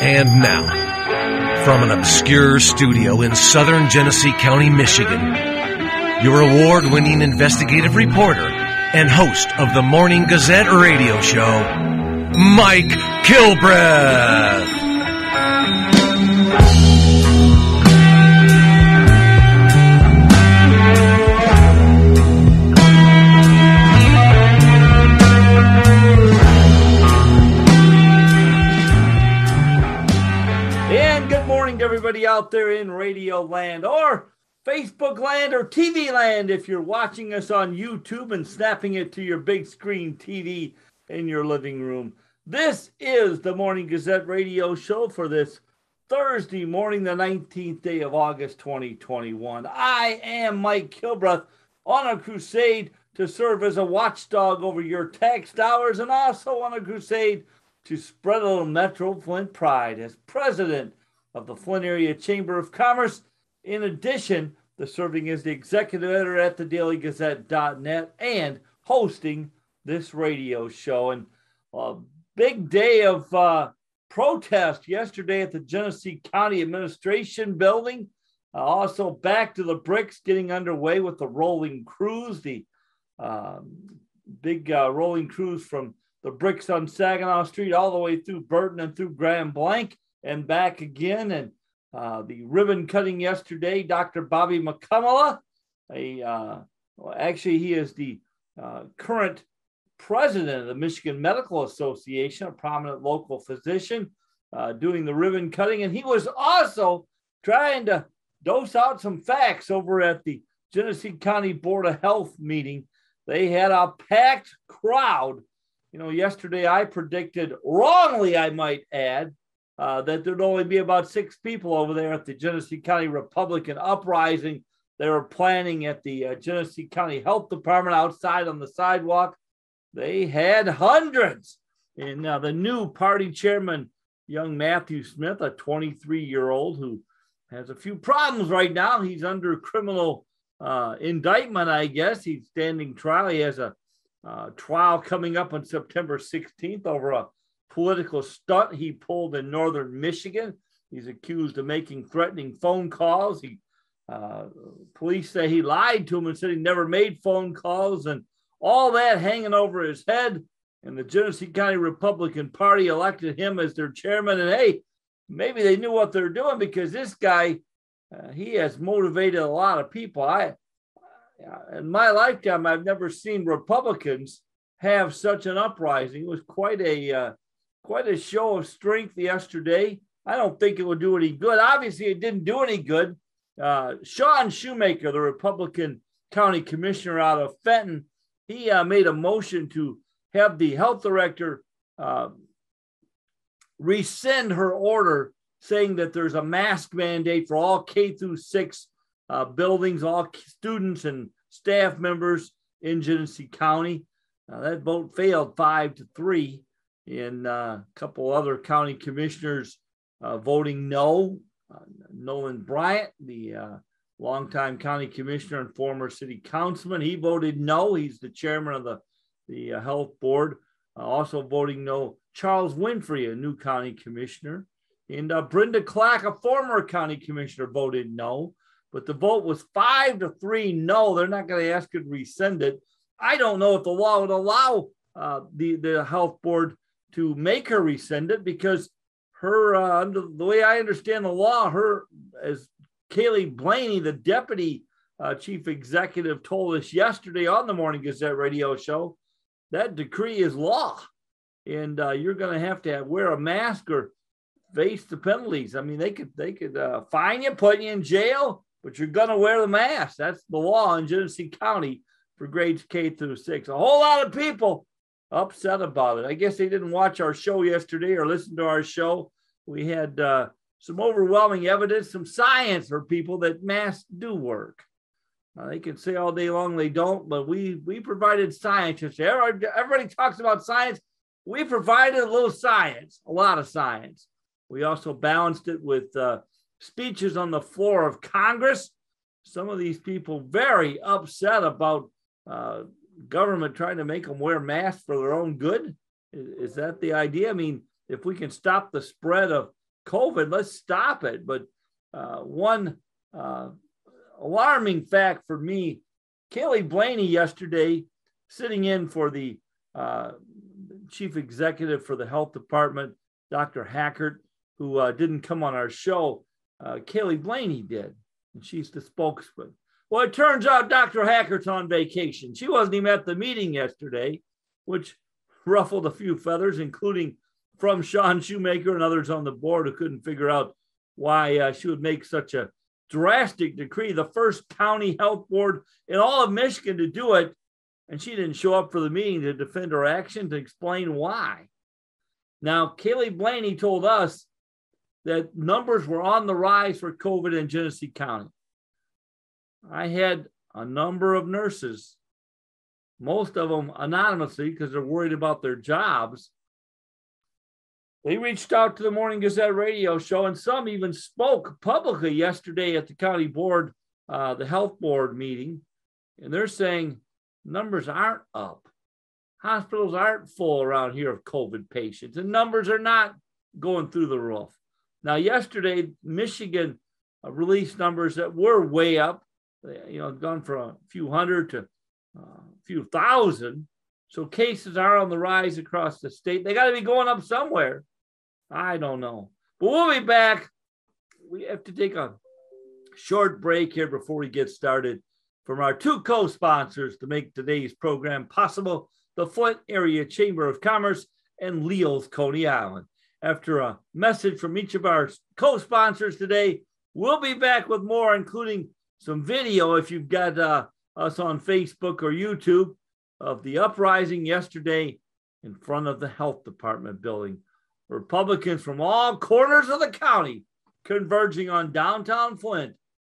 And now, from an obscure studio in southern Genesee County, Michigan, your award winning investigative reporter and host of the Morning Gazette radio show, Mike Kilbreth. Out there in radio land or Facebook land or TV land if you're watching us on YouTube and snapping it to your big screen TV in your living room. This is the Morning Gazette radio show for this Thursday morning, the 19th day of August 2021. I am Mike Kilbreth on a crusade to serve as a watchdog over your tax dollars and also on a crusade to spread a little Metro Flint pride as president of the Flint Area Chamber of Commerce. In addition to serving as the executive editor at the dailygazette.net and hosting this radio show. And a big day of uh, protest yesterday at the Genesee County Administration Building. Uh, also, back to the bricks, getting underway with the rolling cruise, the um, big uh, rolling cruise from the bricks on Saginaw Street all the way through Burton and through Grand Blanc and back again. And uh, the ribbon cutting yesterday, Dr. Bobby Mukkamala, a uh, well, actually he is the uh, current president of the Michigan Medical Association, a prominent local physician, uh, doing the ribbon cutting, and he was also trying to dose out some facts over at the Genesee County Board of Health meeting. They had a packed crowd you know, yesterday I predicted wrongly, I might add, uh, that there'd only be about six people over there at the Genesee County Republican uprising. They were planning at the uh, Genesee County Health Department outside on the sidewalk. They had hundreds. And now the new party chairman, young Matthew Smith, a 23 year old who has a few problems right now. He's under criminal uh, indictment, I guess. He's standing trial. He has a uh, trial coming up on September 16th over a political stunt he pulled in northern Michigan. He's accused of making threatening phone calls. He uh, police say he lied to him and said he never made phone calls, and all that hanging over his head. And the Genesee County Republican Party elected him as their chairman. And hey, maybe they knew what they're doing because this guy, uh, he has motivated a lot of people. I in my lifetime, I've never seen Republicans have such an uprising. It was quite a uh, quite a show of strength yesterday. I don't think it would do any good. Obviously, it didn't do any good. Uh, Sean Shoemaker, the Republican county commissioner out of Fenton, he uh, made a motion to have the health director uh, rescind her order saying that there's a mask mandate for all K through six uh, buildings, all students and staff members in Genesee County. That vote failed five to three, and uh, a couple other county commissioners uh, voting no. Uh, Nolan Bryant, the uh, longtime county commissioner and former city councilman, he voted no. He's the chairman of the the health board. also voting no. Charles Winfrey, a new county commissioner, and Brenda Clack, a former county commissioner, voted no but the vote was five to three. No, they're not going to ask you to rescind it. I don't know if the law would allow uh, the the health board to make her rescind it because her uh, under the way I understand the law, her as Kaylee Blaney, the deputy uh, chief executive, told us yesterday on the Morning Gazette radio show that decree is law, and uh, you're going to have to have, wear a mask or face the penalties. I mean, they could they could uh, fine you, put you in jail, but you're going to wear the mask. That's the law in Genesee County for grades K through six. A whole lot of people upset about it. I guess they didn't watch our show yesterday or listen to our show. We had uh, some overwhelming evidence, some science for people that masks do work. They can say all day long they don't, but we we provided science. Everybody talks about science. We provided a little science, a lot of science. We also balanced it with uh, speeches on the floor of Congress. some of these people very upset about uh, government trying to make them wear masks for their own good. Is, that the idea? I mean, if we can stop the spread of COVID, let's stop it. But uh, one uh, alarming fact for me Kaylee Blaney yesterday, sitting in for the uh, chief executive for the health department, Dr. Hackert, who uh, didn't come on our show. Uh, Kaylee Blaney did, and she's the spokesman. Well, it turns out Dr. Hackert's on vacation. She wasn't even at the meeting yesterday, which ruffled a few feathers, including from Sean Shoemaker and others on the board who couldn't figure out why uh, she would make such a drastic decree, the first county health board in all of Michigan to do it. And she didn't show up for the meeting to defend her action to explain why. Now, Kaylee Blaney told us that numbers were on the rise for COVID in Genesee County. I had a number of nurses, most of them anonymously because they're worried about their jobs, they reached out to the Morning Gazette radio show, and some even spoke publicly yesterday at the county board, uh, the health board meeting. And they're saying numbers aren't up. Hospitals aren't full around here of COVID patients, and numbers are not going through the roof. Now, yesterday, Michigan uh, released numbers that were way up, you know, gone from a few hundred to uh, a few thousand. So cases are on the rise across the state. They got to be going up somewhere. I don't know. But we'll be back. We have to take a short break here before we get started from our two co sponsors to make today's program possible the Flint Area Chamber of Commerce and Leo's Coney Island. After a message from each of our co sponsors today, we'll be back with more, including some video if you've got uh, us on Facebook or YouTube of the uprising yesterday in front of the health department building. Republicans from all corners of the county converging on downtown Flint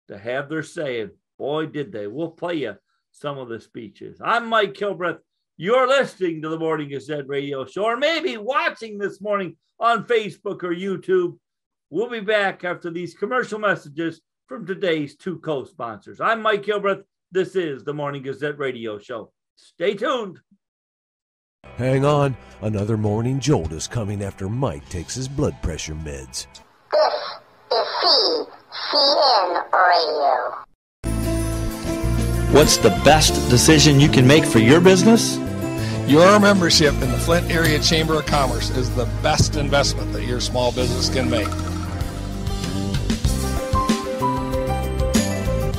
to have their say. Boy, did they. We'll play you some of the speeches. I'm Mike Kilbreth. You're listening to the Morning Gazette radio show, or maybe watching this morning on Facebook or YouTube. We'll be back after these commercial messages from today's two co sponsors. I'm Mike Kilbreth. This is the Morning Gazette radio show. Stay tuned. Hang on, another morning jolt is coming after Mike takes his blood pressure meds. This is CCN Radio. What's the best decision you can make for your business? Your membership in the Flint Area Chamber of Commerce is the best investment that your small business can make.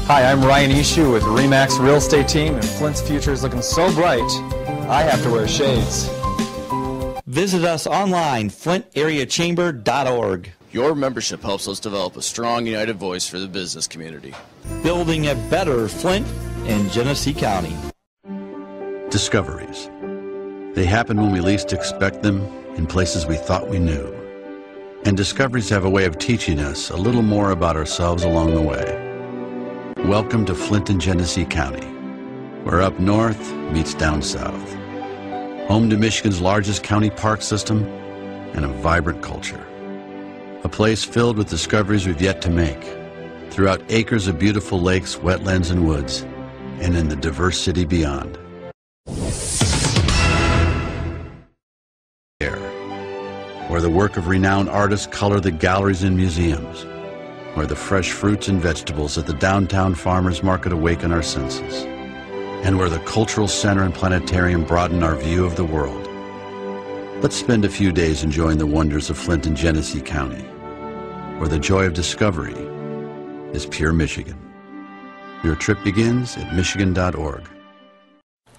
Hi, I'm Ryan Ishu with Remax Real Estate Team, and Flint's future is looking so bright, I have to wear shades. Visit us online, flintareachamber.org. Your membership helps us develop a strong, united voice for the business community. Building a better Flint and Genesee County. Discoveries. They happen when we least expect them, in places we thought we knew. And discoveries have a way of teaching us a little more about ourselves along the way. Welcome to Flint and Genesee County, where up north meets down south. Home to Michigan's largest county park system and a vibrant culture. A place filled with discoveries we've yet to make throughout acres of beautiful lakes, wetlands, and woods, and in the diverse city beyond. Air, where the work of renowned artists color the galleries and museums, where the fresh fruits and vegetables at the downtown farmers market awaken our senses, and where the cultural center and planetarium broaden our view of the world. Let's spend a few days enjoying the wonders of Flint and Genesee County, where the joy of discovery is pure Michigan. Your trip begins at Michigan.org.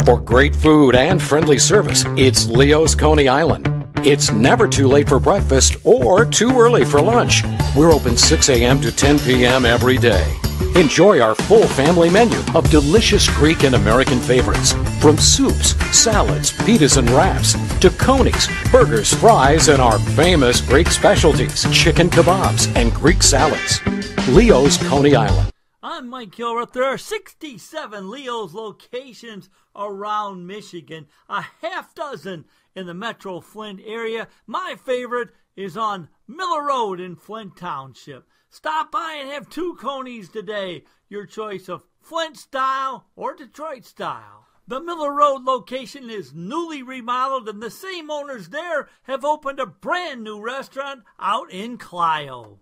For great food and friendly service, it's Leo's Coney Island. It's never too late for breakfast or too early for lunch. We're open 6 a.m. to 10 p.m. every day. Enjoy our full family menu of delicious Greek and American favorites. From soups, salads, pitas and wraps, to conies, burgers, fries, and our famous Greek specialties, chicken kebabs and Greek salads. Leo's Coney Island. I'm Mike Kilbreth. There are 67 Leo's locations around Michigan, a half dozen in the Metro Flint area. My favorite is on Miller Road in Flint Township. Stop by and have two conies today. Your choice of Flint style or Detroit style. The Miller Road location is newly remodeled, and the same owners there have opened a brand new restaurant out in Clio.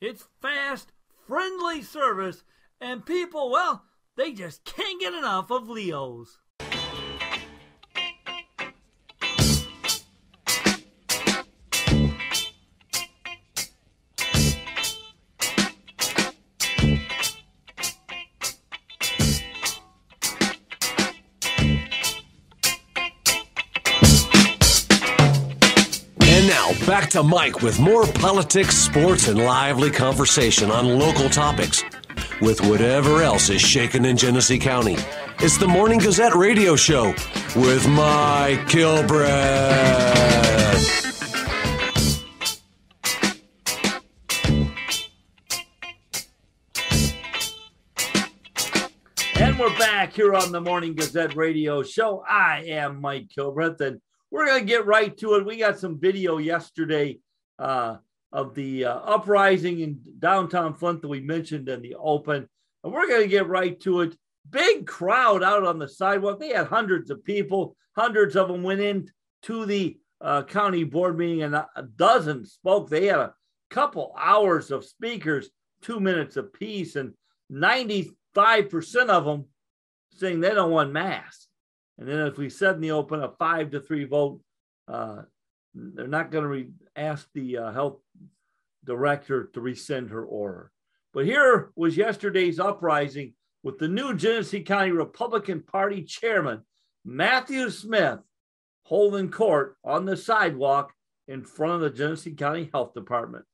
It's fast, friendly service, and people, well, they just can't get enough of Leo's. To Mike with more politics, sports, and lively conversation on local topics with whatever else is shaking in Genesee County. It's the Morning Gazette radio show with Mike Kilbreth. And we're back here on the Morning Gazette radio show. I am Mike Kilbreth, and we're going to get right to it. We got some video yesterday uh, of the uh, uprising in downtown Flint that we mentioned in the open, and we're going to get right to it. Big crowd out on the sidewalk. They had hundreds of people. Hundreds of them went in to the uh, county board meeting, and a dozen spoke. They had a couple hours of speakers, two minutes apiece, and 95% of them saying they don't want masks. And then if we said in the open a five to three vote, uh, they're not going to re- ask the uh, health director to rescind her order. But here was yesterday's uprising with the new Genesee County Republican Party chairman, Matthew Smith, holding court on the sidewalk in front of the Genesee County Health Department.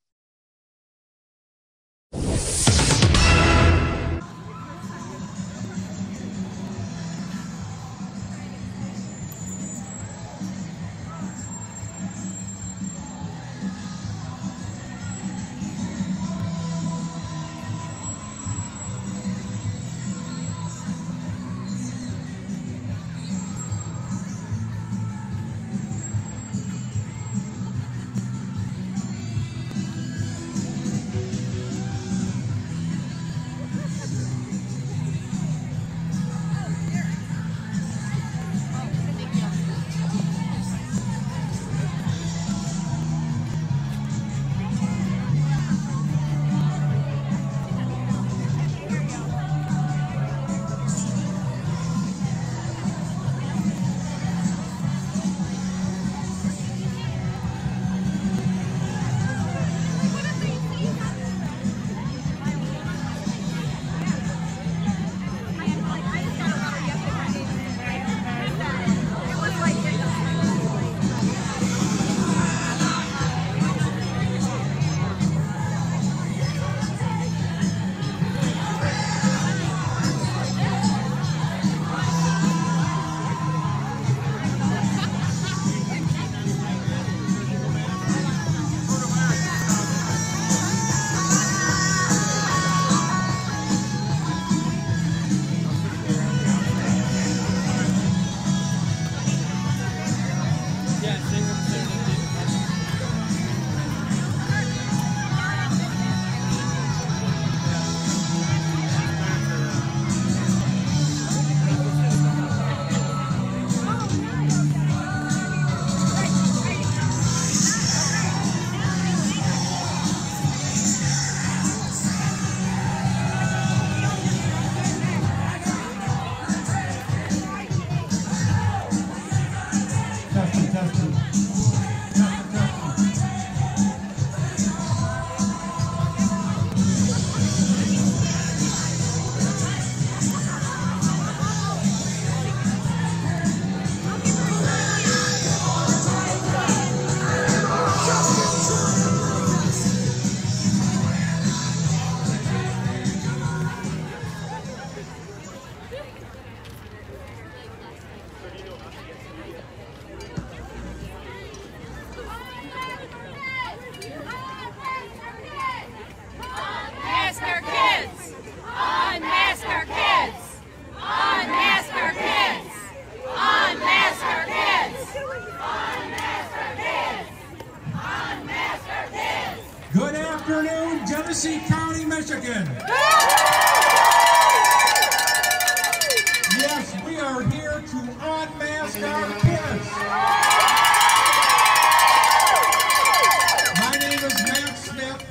Afternoon, Genesee County, Michigan. Yes, we are here to unmask our kids. My name is Matt Smith.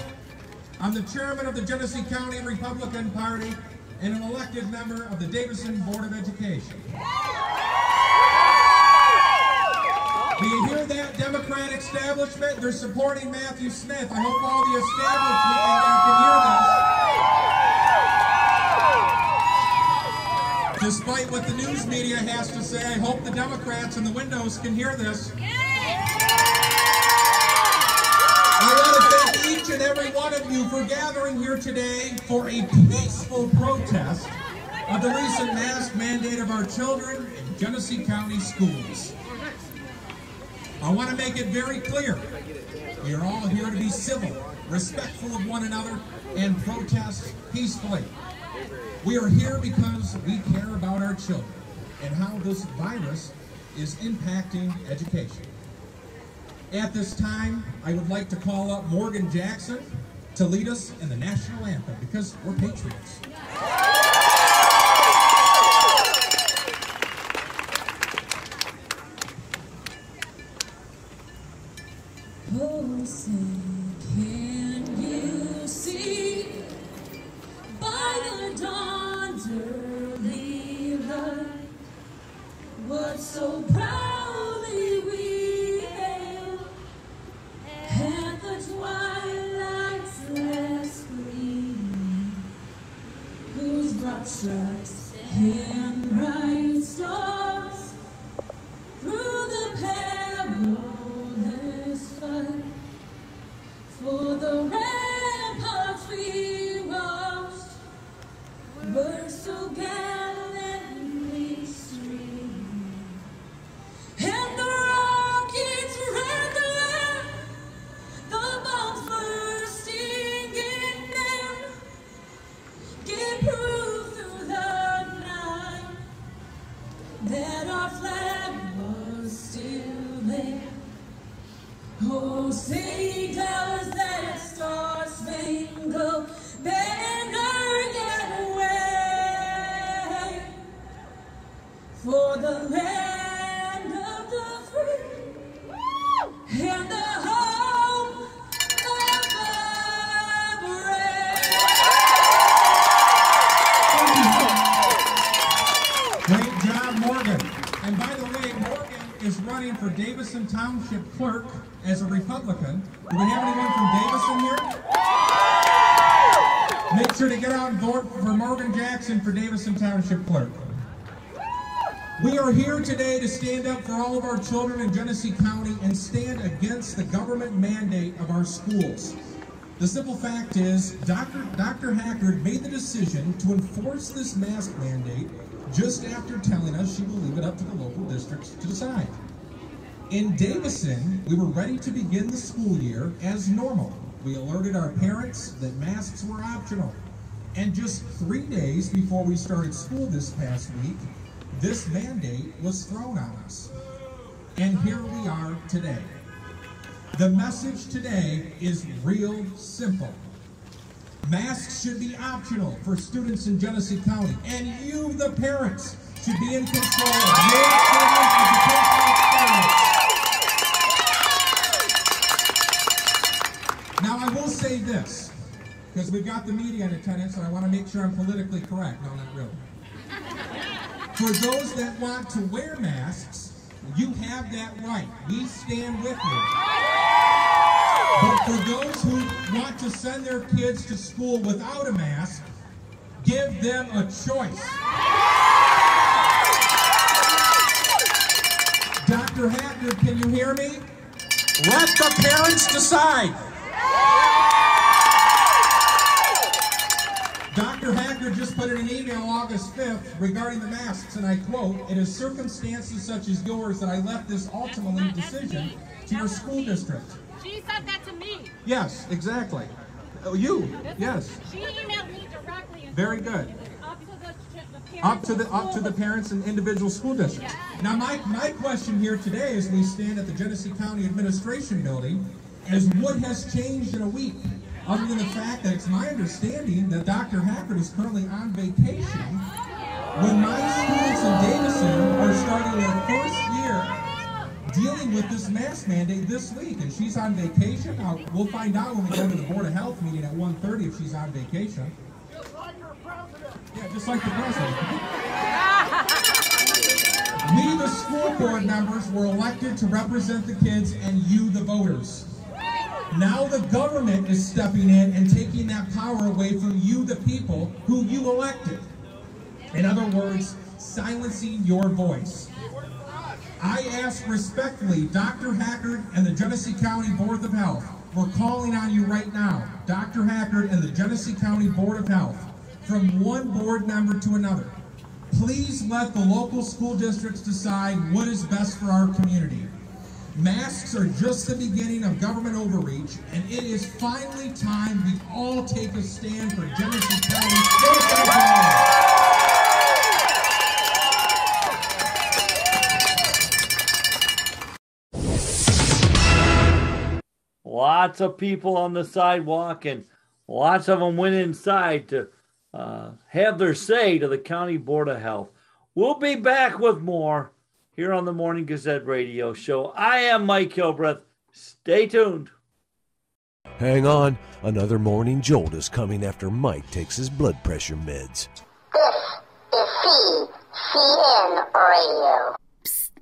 I'm the chairman of the Genesee County Republican Party and an elected member of the Davison Board of Education. Establishment? They're supporting Matthew Smith. I hope all the establishment in there can hear this. Despite what the news media has to say, I hope the Democrats in the windows can hear this. I want to thank each and every one of you for gathering here today for a peaceful protest of the recent mask mandate of our children in Genesee County schools. I want to make it very clear. We are all here to be civil, respectful of one another, and protest peacefully. We are here because we care about our children and how this virus is impacting education. At this time, I would like to call up Morgan Jackson to lead us in the national anthem because we're patriots. Of our children in Genesee County and stand against the government mandate of our schools. The simple fact is, Dr. Dr. Hackert made the decision to enforce this mask mandate just after telling us she will leave it up to the local districts to decide. In Davison, we were ready to begin the school year as normal. We alerted our parents that masks were optional. And just three days before we started school this past week, this mandate was thrown on us. And here we are today. The message today is real simple. Masks should be optional for students in Genesee County, and you, the parents, should be in control of your children's educational experience. Now, I will say this, because we've got the media in attendance, and I want to make sure I'm politically correct. No, not really. For those that want to wear masks, you have that right. We stand with you. But for those who want to send their kids to school without a mask, give them a choice. Dr. Hackert, can you hear me? Let the parents decide. Dr. Just put in an email August 5th regarding the masks, and I quote, It is circumstances such as yours that I left this ultimately decision to your school district. She said that to me. Yes, exactly. Oh, you, yes. She emailed me directly. Very good. Up to the, Up to the up to the school. parents and individual school districts. Now, my, my question here today, as we stand at the Genesee County Administration Building, is what has changed in a week? Other than the fact that it's my understanding that Dr. Hackert is currently on vacation when my students in Davison are starting their first year dealing with this mask mandate this week, and she's on vacation. I'll, we'll find out when we go to the Board of Health meeting at 1.30 if she's on vacation. Yeah, just like the president. we, the school board members, were elected to represent the kids and you, the voters. Now the government is stepping in and taking that power away from you, the people, who you elected. In other words, silencing your voice. I ask respectfully, Dr. Hackert and the Genesee County Board of Health, we're calling on you right now, Dr. Hackert and the Genesee County Board of Health, from one board member to another. Please let the local school districts decide what is best for our community. Masks are just the beginning of government overreach, and it is finally time we all take a stand for Genesee County. Lots of people on the sidewalk, and lots of them went inside to uh, have their say to the County Board of Health. We'll be back with more here on the Morning Gazette Radio Show. I am Mike Kilbreth. Stay tuned. Hang on, another morning jolt is coming after Mike takes his blood pressure meds. This is CCN Radio.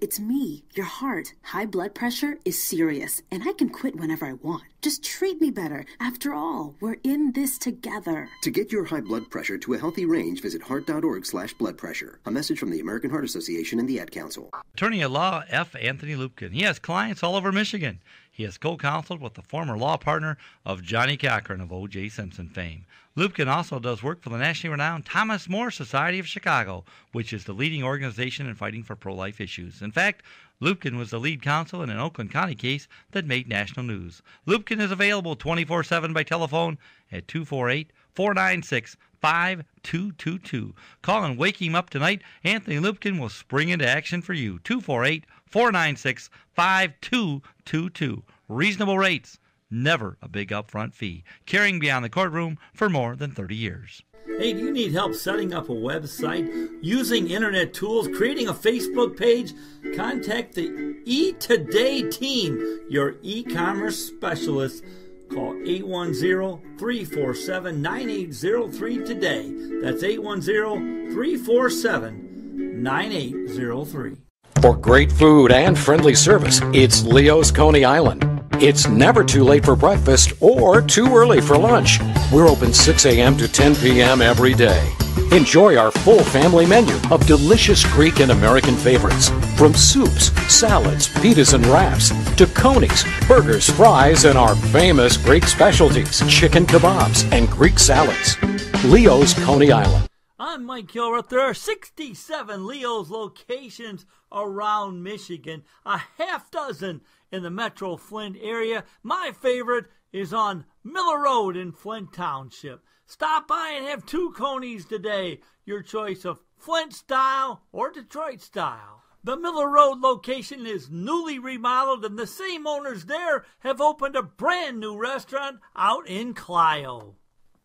It's me, your heart. High blood pressure is serious, and I can quit whenever I want. Just treat me better. After all, we're in this together. To get your high blood pressure to a healthy range, visit heart.org slash blood pressure. A message from the American Heart Association and the Ad Council. Attorney at law F. Anthony Lupkin. He has clients all over Michigan. He has co-counseled with the former law partner of Johnnie Cochran of O.J. Simpson fame. Lupkin also does work for the nationally renowned Thomas More Society of Chicago, which is the leading organization in fighting for pro-life issues. In fact, Lupkin was the lead counsel in an Oakland County case that made national news. Lupkin is available 24-7 by telephone at 248-496 5222. Call and wake him up tonight. Anthony Lupkin will spring into action for you. 248 496 5222. Reasonable rates. Never a big upfront fee. Carrying beyond the courtroom for more than 30 years. Hey, do you need help setting up a website, using internet tools, creating a Facebook page? Contact the eToday team, your e commerce specialist. Call 810 347 9803 today. That's 810 347 9803. For great food and friendly service, it's Leo's Coney Island. It's never too late for breakfast or too early for lunch. We're open 6 a.m. to 10 p.m. every day. Enjoy our full family menu of delicious Greek and American favorites. From soups, salads, pitas and wraps, to conies, burgers, fries, and our famous Greek specialties, chicken kebabs and Greek salads. Leo's Coney Island. I'm Mike Kilbreth. There are 67 Leo's locations around Michigan, a half dozen in the Metro Flint area. My favorite is on Miller Road in Flint Township. Stop by and have two conies today. Your choice of Flint style or Detroit style. The Miller Road location is newly remodeled, and the same owners there have opened a brand new restaurant out in Clio.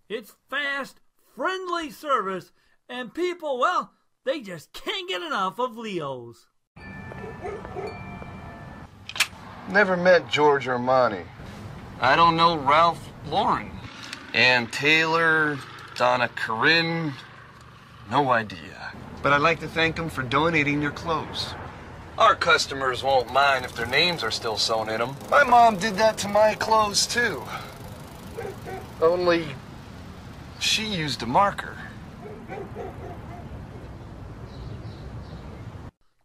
It's fast, friendly service, and people, well, they just can't get enough of Leo's. Never met George Armani. I don't know Ralph Lauren. Ann Taylor, Donna Karan. No idea. But I'd like to thank them for donating their clothes. Our customers won't mind if their names are still sewn in them. My mom did that to my clothes too. Only she used a marker.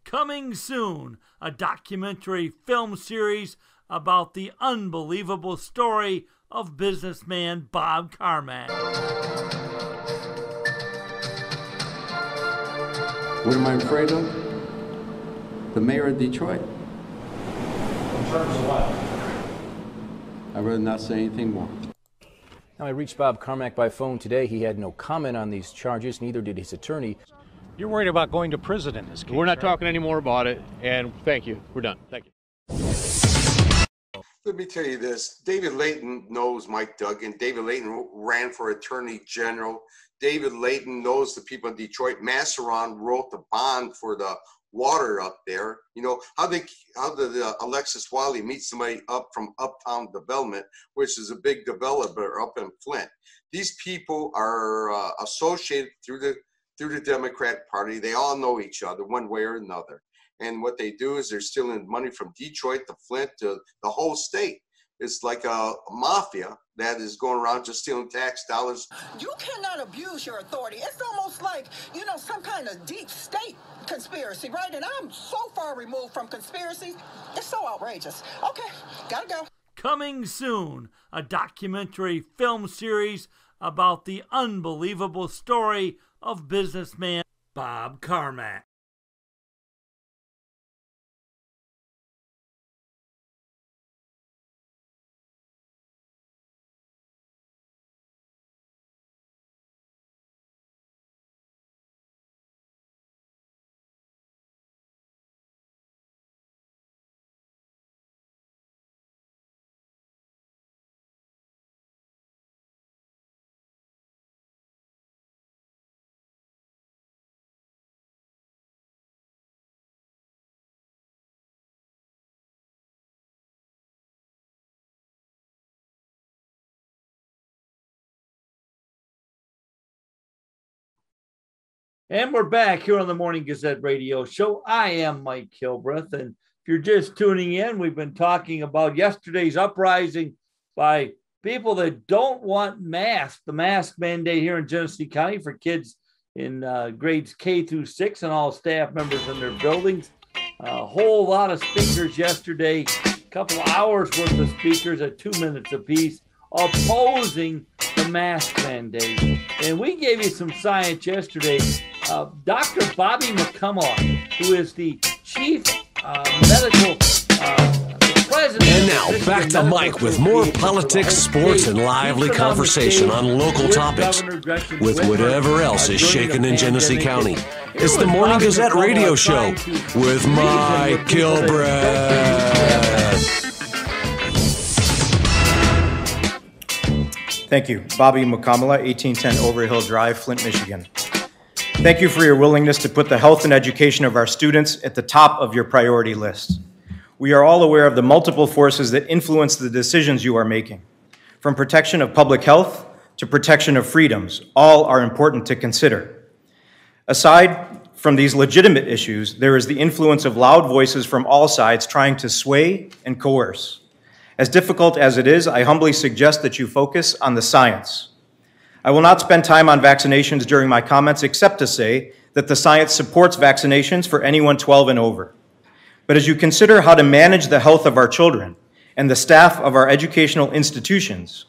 Coming soon, a documentary film series about the unbelievable story of businessman Bob Carmack. What am I afraid of? The mayor of Detroit. In terms of what? I'd rather not say anything more. Now, I reached Bob Carmack by phone today. He had no comment on these charges, neither did his attorney. You're worried about going to prison in this case. We're not right? talking anymore about it, and thank you. We're done. Thank you. Let me tell you this. David Leyton knows Mike Duggan. David Leyton ran for attorney general. David Leyton knows the people in Detroit. Masseron wrote the bond for the water up there. You know how they how did uh, Alexis Wiley meet somebody up from Uptown Development, which is a big developer up in Flint. These people are uh, associated through the through the Democrat Party. They all know each other one way or another. And what they do is they're stealing money from Detroit to Flint to the whole state. It's like a mafia that is going around just stealing tax dollars. You cannot abuse your authority. It's almost like, you know, some kind of deep state conspiracy, right? And I'm so far removed from conspiracies. It's so outrageous. Okay, gotta go. Coming soon, a documentary film series about the unbelievable story of businessman Bob Carmack. And we're back here on the Morning Gazette Radio Show. I am Mike Kilbreth. And if you're just tuning in, we've been talking about yesterday's uprising by people that don't want masks, the mask mandate here in Genesee County for kids in uh, grades K through six and all staff members in their buildings. A whole lot of speakers yesterday, a couple hours worth of speakers at two minutes apiece opposing the mask mandate. And we gave you some science yesterday. Uh, Dr. Bobby Mukkamala, who is the chief uh, medical uh, president. And now back to Mike with more politics, sports, and lively conversation on local topics with whatever else is shaking in Genesee County. It's the Morning Gazette radio show with Mike Kilbreth. Thank you. Bobby Mukkamala, 1810 Overhill Drive, Flint, Michigan. Thank you for your willingness to put the health and education of our students at the top of your priority list. We are all aware of the multiple forces that influence the decisions you are making. From protection of public health to protection of freedoms, all are important to consider. Aside from these legitimate issues, there is the influence of loud voices from all sides trying to sway and coerce. As difficult as it is, I humbly suggest that you focus on the science. I will not spend time on vaccinations during my comments except to say that the science supports vaccinations for anyone 12 and over. But as you consider how to manage the health of our children and the staff of our educational institutions,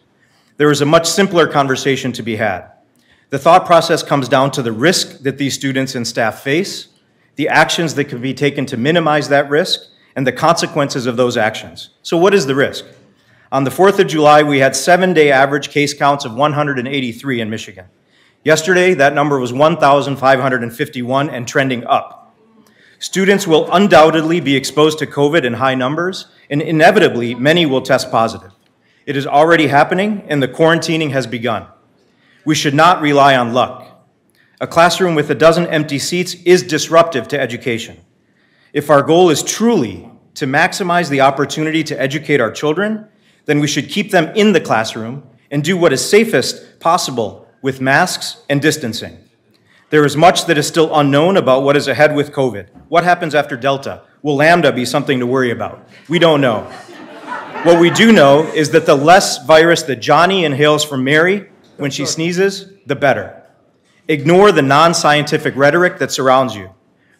there is a much simpler conversation to be had. The thought process comes down to the risk that these students and staff face, the actions that can be taken to minimize that risk, and the consequences of those actions. So, what is the risk? On the 4th of July, we had seven day average case counts of 183 in Michigan. Yesterday, that number was 1,551 and trending up. Students will undoubtedly be exposed to COVID in high numbers, and inevitably, many will test positive. It is already happening, and the quarantining has begun. We should not rely on luck. A classroom with a dozen empty seats is disruptive to education. If our goal is truly to maximize the opportunity to educate our children, then we should keep them in the classroom and do what is safest possible with masks and distancing. There is much that is still unknown about what is ahead with COVID. What happens after Delta? Will Lambda be something to worry about? We don't know. What we do know is that the less virus that Johnny inhales from Mary when she sneezes, the better. Ignore the non scientific rhetoric that surrounds you.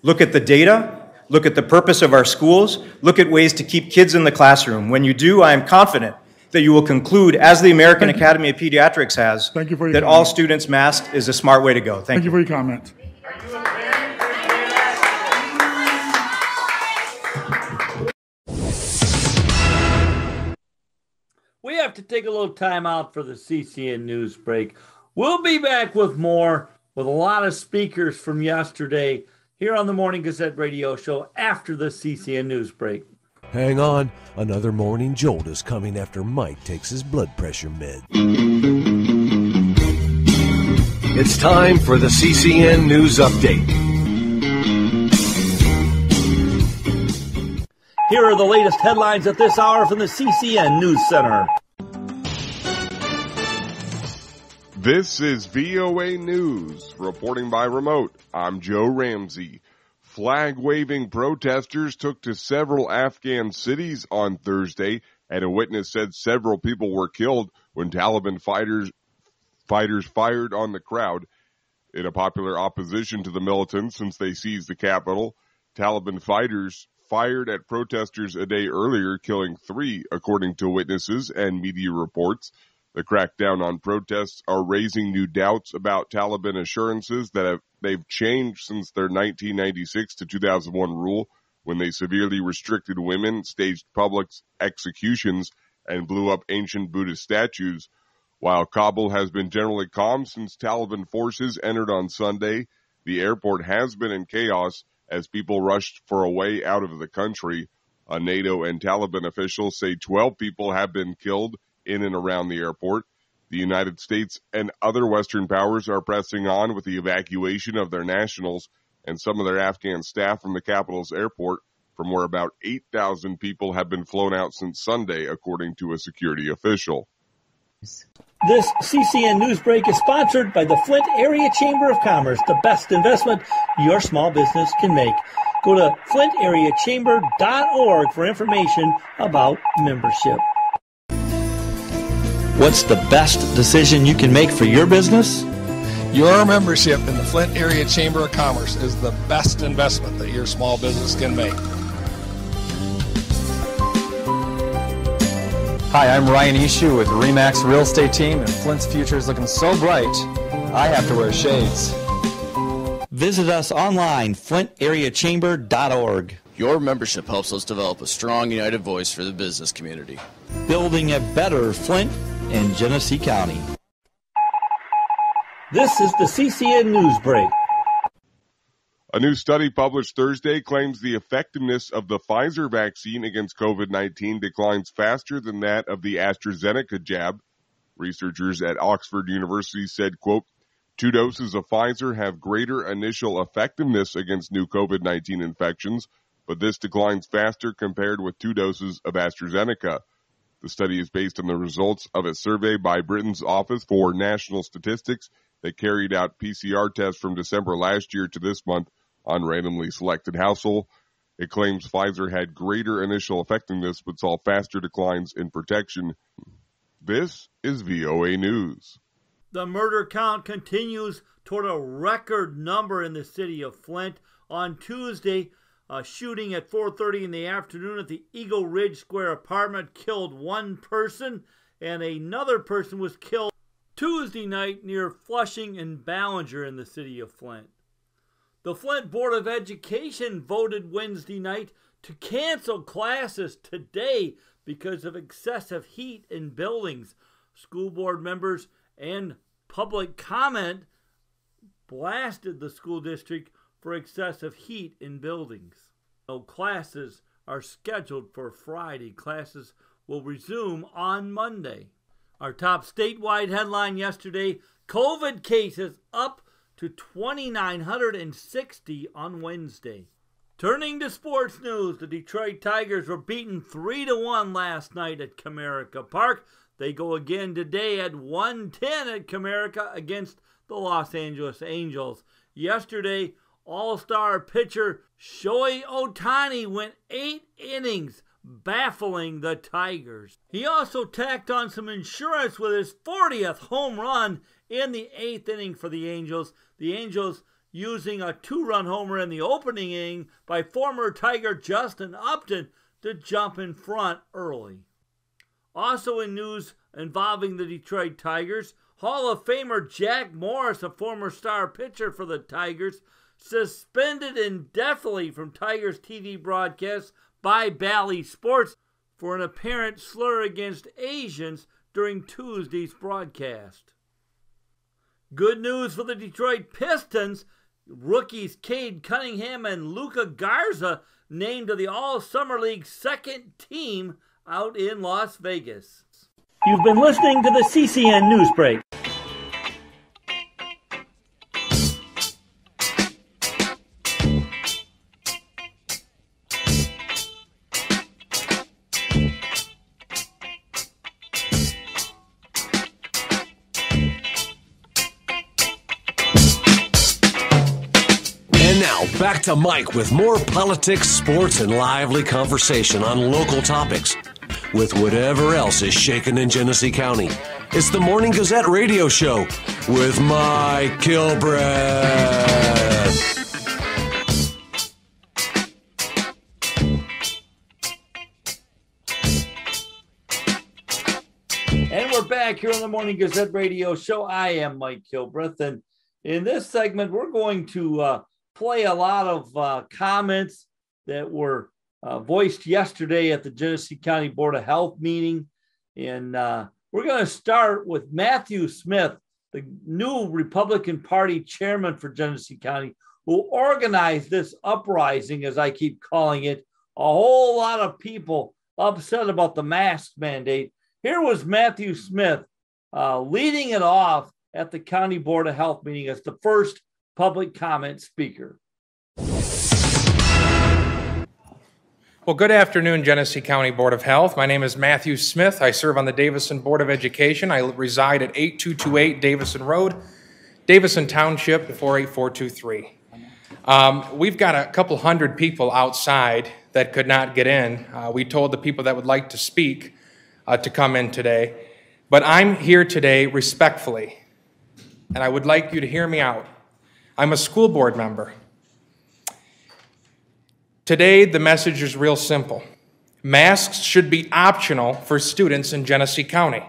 Look at the data look at the purpose of our schools, look at ways to keep kids in the classroom. When you do, I am confident that you will conclude, as the American Thank Academy of Pediatrics has, Thank you for your that comment. all students masked is a smart way to go. Thank, Thank you. you for your comment. We have to take a little time out for the CCN news break. We'll be back with more with a lot of speakers from yesterday here on the Morning Gazette radio show after the CCN news break. Hang on, another morning jolt is coming after Mike takes his blood pressure med. It's time for the CCN News Update. Here are the latest headlines at this hour from the CCN News Center. This is VOA News, reporting by remote. I'm Joe Ramsey. Flag waving protesters took to several Afghan cities on Thursday, and a witness said several people were killed when Taliban fighters fighters fired on the crowd. In a popular opposition to the militants since they seized the capital, Taliban fighters fired at protesters a day earlier, killing three, according to witnesses and media reports. The crackdown on protests are raising new doubts about Taliban assurances that have, they've changed since their 1996 to 2001 rule when they severely restricted women, staged public executions, and blew up ancient Buddhist statues. While Kabul has been generally calm since Taliban forces entered on Sunday, the airport has been in chaos as people rushed for a way out of the country. A NATO and Taliban officials say 12 people have been killed in and around the airport. The United States and other Western powers are pressing on with the evacuation of their nationals and some of their Afghan staff from the capital's airport, from where about 8,000 people have been flown out since Sunday, according to a security official. This CCN news break is sponsored by the Flint Area Chamber of Commerce, the best investment your small business can make. Go to flintareachamber.org for information about membership. What's the best decision you can make for your business? Your membership in the Flint Area Chamber of Commerce is the best investment that your small business can make. Hi, I'm Ryan Ishu with Remax Real Estate Team, and Flint's future is looking so bright, I have to wear shades. Visit us online, flintareachamber.org. Your membership helps us develop a strong, united voice for the business community. Building a better Flint and Genesee County. This is the CCN News Break. A new study published Thursday claims the effectiveness of the Pfizer vaccine against COVID 19 declines faster than that of the AstraZeneca jab. Researchers at Oxford University said, quote, two doses of Pfizer have greater initial effectiveness against new COVID 19 infections, but this declines faster compared with two doses of AstraZeneca. The study is based on the results of a survey by Britain's Office for National Statistics that carried out PCR tests from December last year to this month on randomly selected household. It claims Pfizer had greater initial effectiveness but saw faster declines in protection. This is VOA News. The murder count continues toward a record number in the city of Flint. On Tuesday, a shooting at 4:30 in the afternoon at the Eagle Ridge Square apartment killed one person and another person was killed Tuesday night near Flushing and Ballenger in the city of Flint. The Flint Board of Education voted Wednesday night to cancel classes today because of excessive heat in buildings. School board members and public comment blasted the school district for excessive heat in buildings. No classes are scheduled for Friday. Classes will resume on Monday. Our top statewide headline yesterday COVID cases up to 2,960 on Wednesday. Turning to sports news, the Detroit Tigers were beaten 3 to 1 last night at Comerica Park. They go again today at 110 at Comerica against the Los Angeles Angels. Yesterday, All Star pitcher Shohei Ohtani went eight innings, baffling the Tigers. He also tacked on some insurance with his 40th home run in the eighth inning for the Angels. The Angels using a two run homer in the opening inning by former Tiger Justin Upton to jump in front early. Also in news involving the Detroit Tigers, Hall of Famer Jack Morris, a former star pitcher for the Tigers, suspended indefinitely from Tigers TV broadcasts by Bally Sports for an apparent slur against Asians during Tuesday's broadcast. Good news for the Detroit Pistons. rookies Cade Cunningham and Luka Garza named to the All Summer League second team out in Las Vegas. You've been listening to the CCN News to Mike with more politics, sports, and lively conversation on local topics with whatever else is shaking in Genesee County. It's the Morning Gazette radio show with Mike Kilbreth. And we're back here on the Morning Gazette radio show. I am Mike Kilbreth. And in this segment, we're going to uh, play a lot of uh, comments that were uh, voiced yesterday at the Genesee County Board of Health meeting. And uh, we're going to start with Matthew Smith, the new Republican Party chairman for Genesee County, who organized this uprising, as I keep calling it. A whole lot of people upset about the mask mandate. Here was Matthew Smith uh, leading it off at the County Board of Health meeting as the first public comment speaker. Well, good afternoon, Genesee County Board of Health. My name is Matthew Smith. I serve on the Davison Board of Education. I reside at 8228 Davison Road, Davison Township, 48423. Um, we've got a couple hundred people outside that could not get in. Uh, we told the people that would like to speak uh, to come in today. But I'm here today respectfully, and I would like you to hear me out. I'm a school board member. Today, the message is real simple. Masks should be optional for students in Genesee County.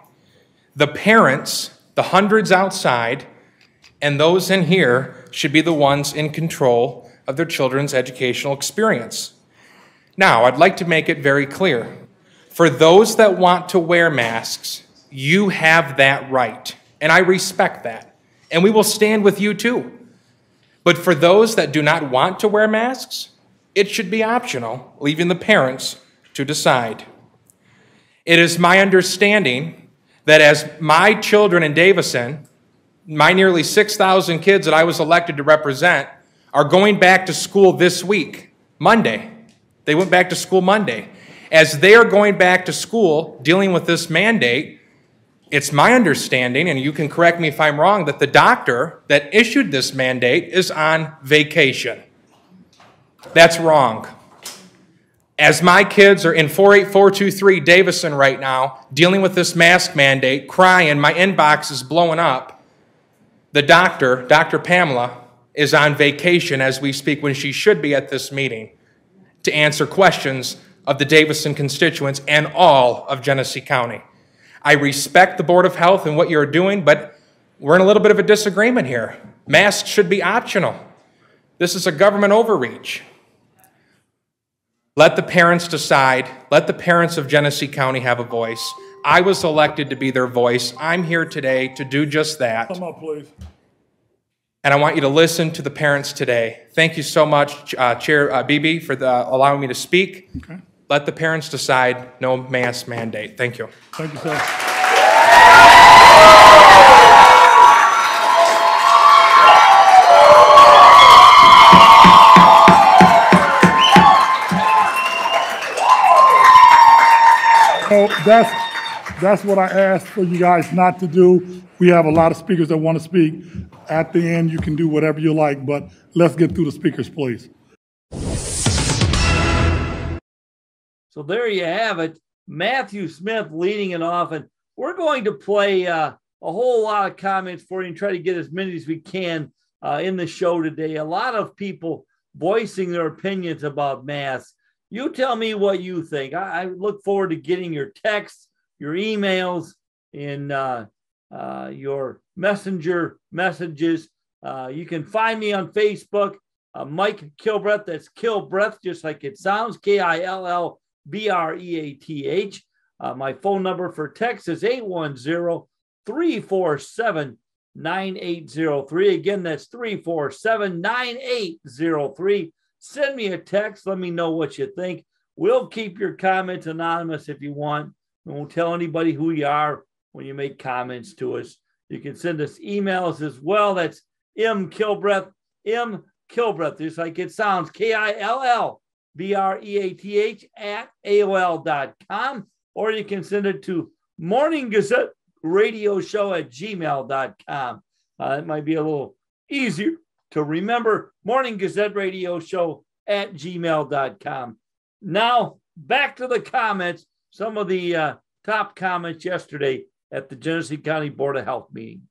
The parents, the hundreds outside, and those in here should be the ones in control of their children's educational experience. Now, I'd like to make it very clear. For those that want to wear masks, you have that right, and I respect that. And we will stand with you too. But for those that do not want to wear masks, it should be optional, leaving the parents to decide. It is my understanding that as my children in Davison, my nearly 6,000 kids that I was elected to represent, are going back to school this week, Monday. They went back to school Monday. As they are going back to school dealing with this mandate, it's my understanding, and you can correct me if I'm wrong, that the doctor that issued this mandate is on vacation. That's wrong. As my kids are in 48423 Davison right now, dealing with this mask mandate, crying, my inbox is blowing up. The doctor, Dr. Pamela, is on vacation as we speak when she should be at this meeting to answer questions of the Davison constituents and all of Genesee County. I respect the Board of Health and what you're doing, but we're in a little bit of a disagreement here. Masks should be optional. This is a government overreach. Let the parents decide. Let the parents of Genesee County have a voice. I was elected to be their voice. I'm here today to do just that. Come up, please. And I want you to listen to the parents today. Thank you so much, uh, Chair uh, Beebe, for the, allowing me to speak. Okay. Let the parents decide. No mask mandate. Thank you. Thank you, sir. So that's that's what I asked for you guys not to do. We have a lot of speakers that want to speak. At the end, you can do whatever you like, but let's get through the speakers, please. So there you have it. Matthew Smith leading it off. And we're going to play uh, a whole lot of comments for you and try to get as many as we can uh, in the show today. A lot of people voicing their opinions about masks. You tell me what you think. I, I look forward to getting your texts, your emails, and uh, uh, your messenger messages. Uh, you can find me on Facebook, uh, Mike Kilbreth. That's Kilbreth, just like it sounds K I L L B R E A T H. Uh, my phone number for text is 810 347 9803. Again, that's 347 9803. Send me a text. Let me know what you think. We'll keep your comments anonymous if you want. We won't tell anybody who you are when you make comments to us. You can send us emails as well. That's M Kilbreth, M Kilbreth, just like it sounds, K I L L B R E A T H at AOL.com. Or you can send it to Morning Gazette Radio Show at gmail.com. Uh, it might be a little easier to remember. Morning Gazette Radio Show at gmail.com. Now, back to the comments. Some of the uh, top comments yesterday at the Genesee County Board of Health meeting.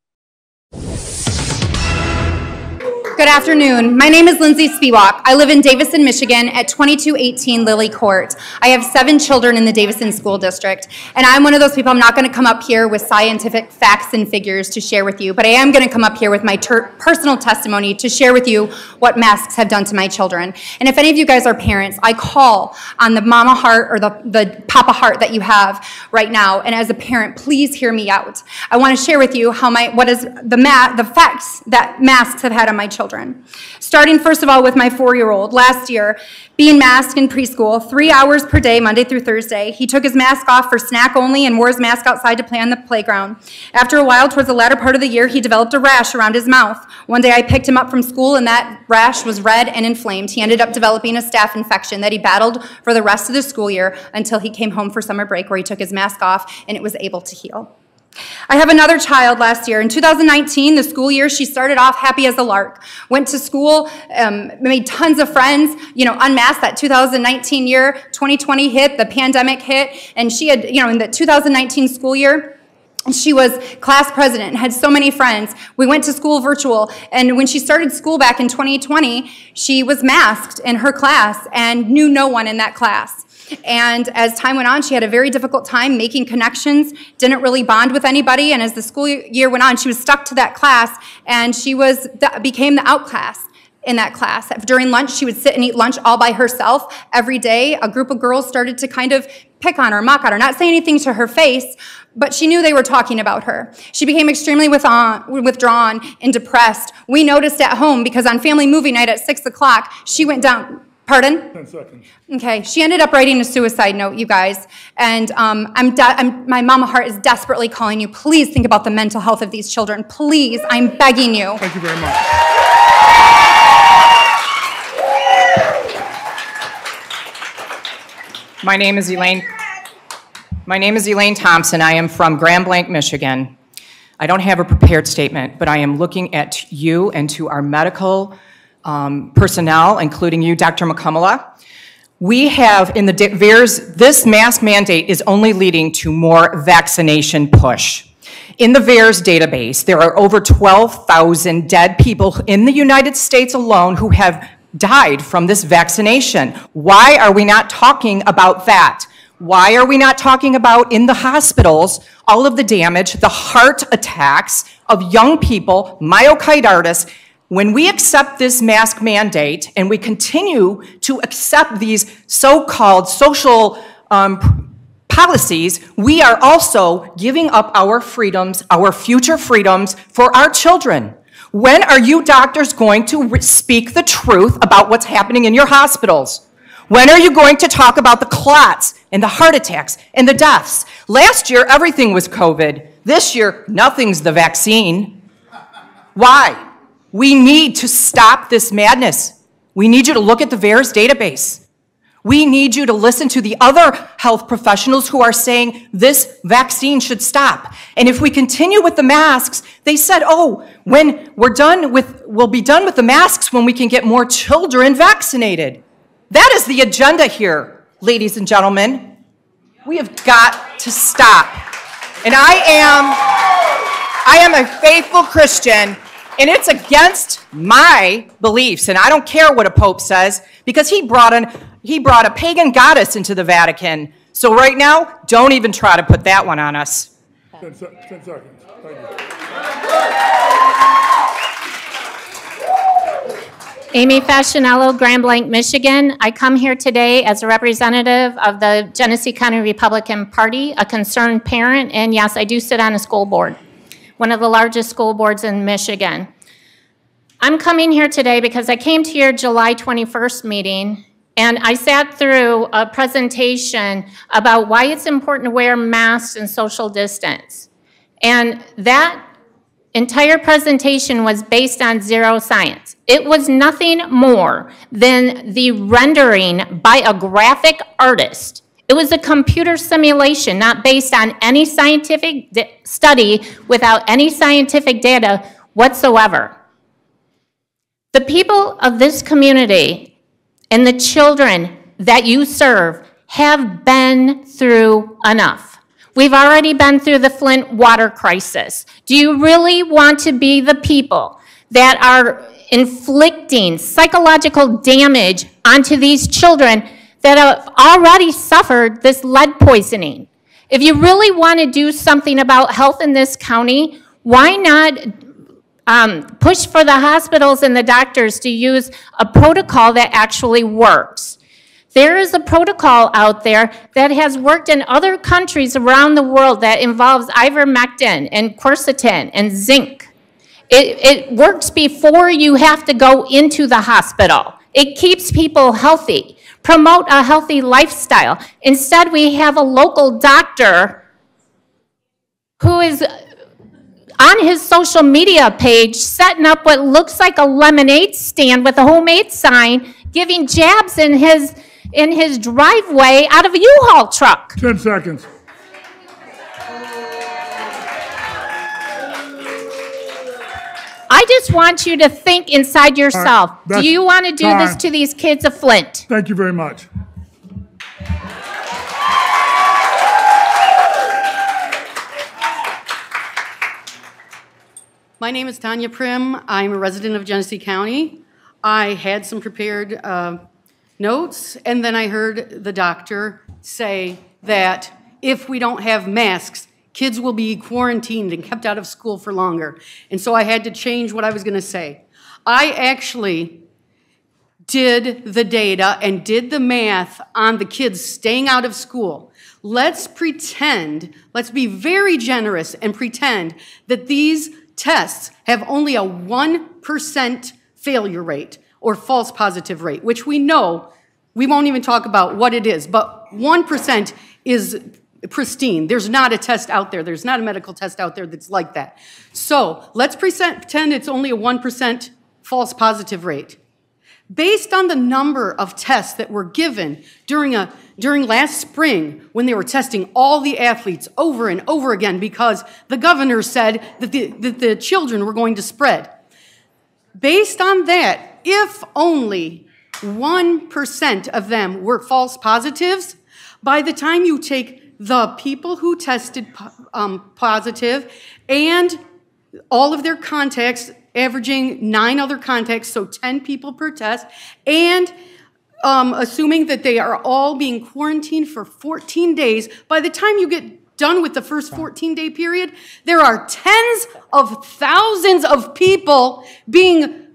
Good afternoon. My name is Lindsay Spiewak. I live in Davison, Michigan at 2218 Lily Court. I have seven children in the Davison School District, and I'm one of those people, I'm not going to come up here with scientific facts and figures to share with you, but I am going to come up here with my personal testimony to share with you what masks have done to my children. And if any of you guys are parents, I call on the mama heart or the, the papa heart that you have right now, and as a parent, please hear me out. I want to share with you how my, what is the, ma- the facts that masks have had on my children children. Starting first of all with my four year old. Last year, being masked in preschool, three hours per day, Monday through Thursday, he took his mask off for snack only and wore his mask outside to play on the playground. After a while, towards the latter part of the year, he developed a rash around his mouth. One day I picked him up from school and that rash was red and inflamed. He ended up developing a staph infection that he battled for the rest of the school year until he came home for summer break where he took his mask off and it was able to heal. I have another child last year. In 2019, the school year, she started off happy as a lark. Went to school, um, made tons of friends, you know, unmasked that 2019 year. 2020 hit, the pandemic hit, and she had, you know, in the 2019 school year, she was class president and had so many friends. We went to school virtual, and when she started school back in 2020, she was masked in her class and knew no one in that class. And as time went on, she had a very difficult time making connections, didn't really bond with anybody. And as the school year went on, she was stuck to that class and she was became the outcast in that class. During lunch, she would sit and eat lunch all by herself every day. A group of girls started to kind of pick on her, mock at her, not say anything to her face, but she knew they were talking about her. She became extremely uh, withdrawn and depressed. We noticed at home because on family movie night at six o'clock, she went down Pardon? 10 seconds. Okay, she ended up writing a suicide note, you guys. And um, I'm, de- I'm, my mama heart is desperately calling you. Please think about the mental health of these children. Please, I'm begging you. Thank you very much. My name is Elaine. My name is Elaine Thompson. I am from Grand Blanc, Michigan. I don't have a prepared statement, but I am looking at you and to our medical um, personnel, including you, Dr. McCullough. We have in the VAERS, this mask mandate is only leading to more vaccination push. In the VAERS database, there are over 12,000 dead people in the United States alone who have died from this vaccination. Why are we not talking about that? Why are we not talking about in the hospitals all of the damage, the heart attacks of young people, myocarditis, when we accept this mask mandate and we continue to accept these so called social um, policies, we are also giving up our freedoms, our future freedoms for our children. When are you doctors going to speak the truth about what's happening in your hospitals? When are you going to talk about the clots and the heart attacks and the deaths? Last year, everything was COVID. This year, nothing's the vaccine. Why? We need to stop this madness. We need you to look at the VAERS database. We need you to listen to the other health professionals who are saying this vaccine should stop. And if we continue with the masks, they said, oh, when we're done with, we'll be done with the masks when we can get more children vaccinated. That is the agenda here, ladies and gentlemen. We have got to stop. And I am, I am a faithful Christian and it's against my beliefs. And I don't care what a pope says because he brought, an, he brought a pagan goddess into the Vatican. So right now, don't even try to put that one on us. 10, 10 seconds. Thank you. Amy Facchinello, Grand Blanc, Michigan. I come here today as a representative of the Genesee County Republican Party, a concerned parent, and yes, I do sit on a school board. One of the largest school boards in Michigan. I'm coming here today because I came to your July 21st meeting and I sat through a presentation about why it's important to wear masks and social distance. And that entire presentation was based on zero science. It was nothing more than the rendering by a graphic artist. It was a computer simulation, not based on any scientific study without any scientific data whatsoever. The people of this community and the children that you serve have been through enough. We've already been through the Flint water crisis. Do you really want to be the people that are inflicting psychological damage onto these children that have already suffered this lead poisoning? If you really want to do something about health in this county, why not um, push for the hospitals and the doctors to use a protocol that actually works? There is a protocol out there that has worked in other countries around the world that involves ivermectin and quercetin and zinc. It, it works before you have to go into the hospital. It keeps people healthy. Promote a healthy lifestyle. Instead, we have a local doctor who is on his social media page setting up what looks like a lemonade stand with a homemade sign, giving jabs in his in his driveway out of a U-Haul truck. 10 seconds. I just want you to think inside yourself. Right, do you want to do time. this to these kids of Flint? Thank you very much. My name is Tanya Prim. I'm a resident of Genesee County. I had some prepared uh, notes, and then I heard the doctor say that if we don't have masks, kids will be quarantined and kept out of school for longer. And so I had to change what I was going to say. I actually did the data and did the math on the kids staying out of school. Let's pretend, let's be very generous and pretend that these tests have only a 1% failure rate or false positive rate, which we know, we won't even talk about what it is, but 1% is pristine. There's not a test out there. There's not a medical test out there that's like that. So let's pretend it's only a 1% false positive rate. Based on the number of tests that were given during, a, during last spring when they were testing all the athletes over and over again because the governor said that the, that the children were going to spread. Based on that, if only 1% of them were false positives, by the time you take the people who tested um, positive and all of their contacts, averaging nine other contacts, so 10 people per test, and um, assuming that they are all being quarantined for 14 days, by the time you get done with the first 14 day period, there are tens of thousands of people being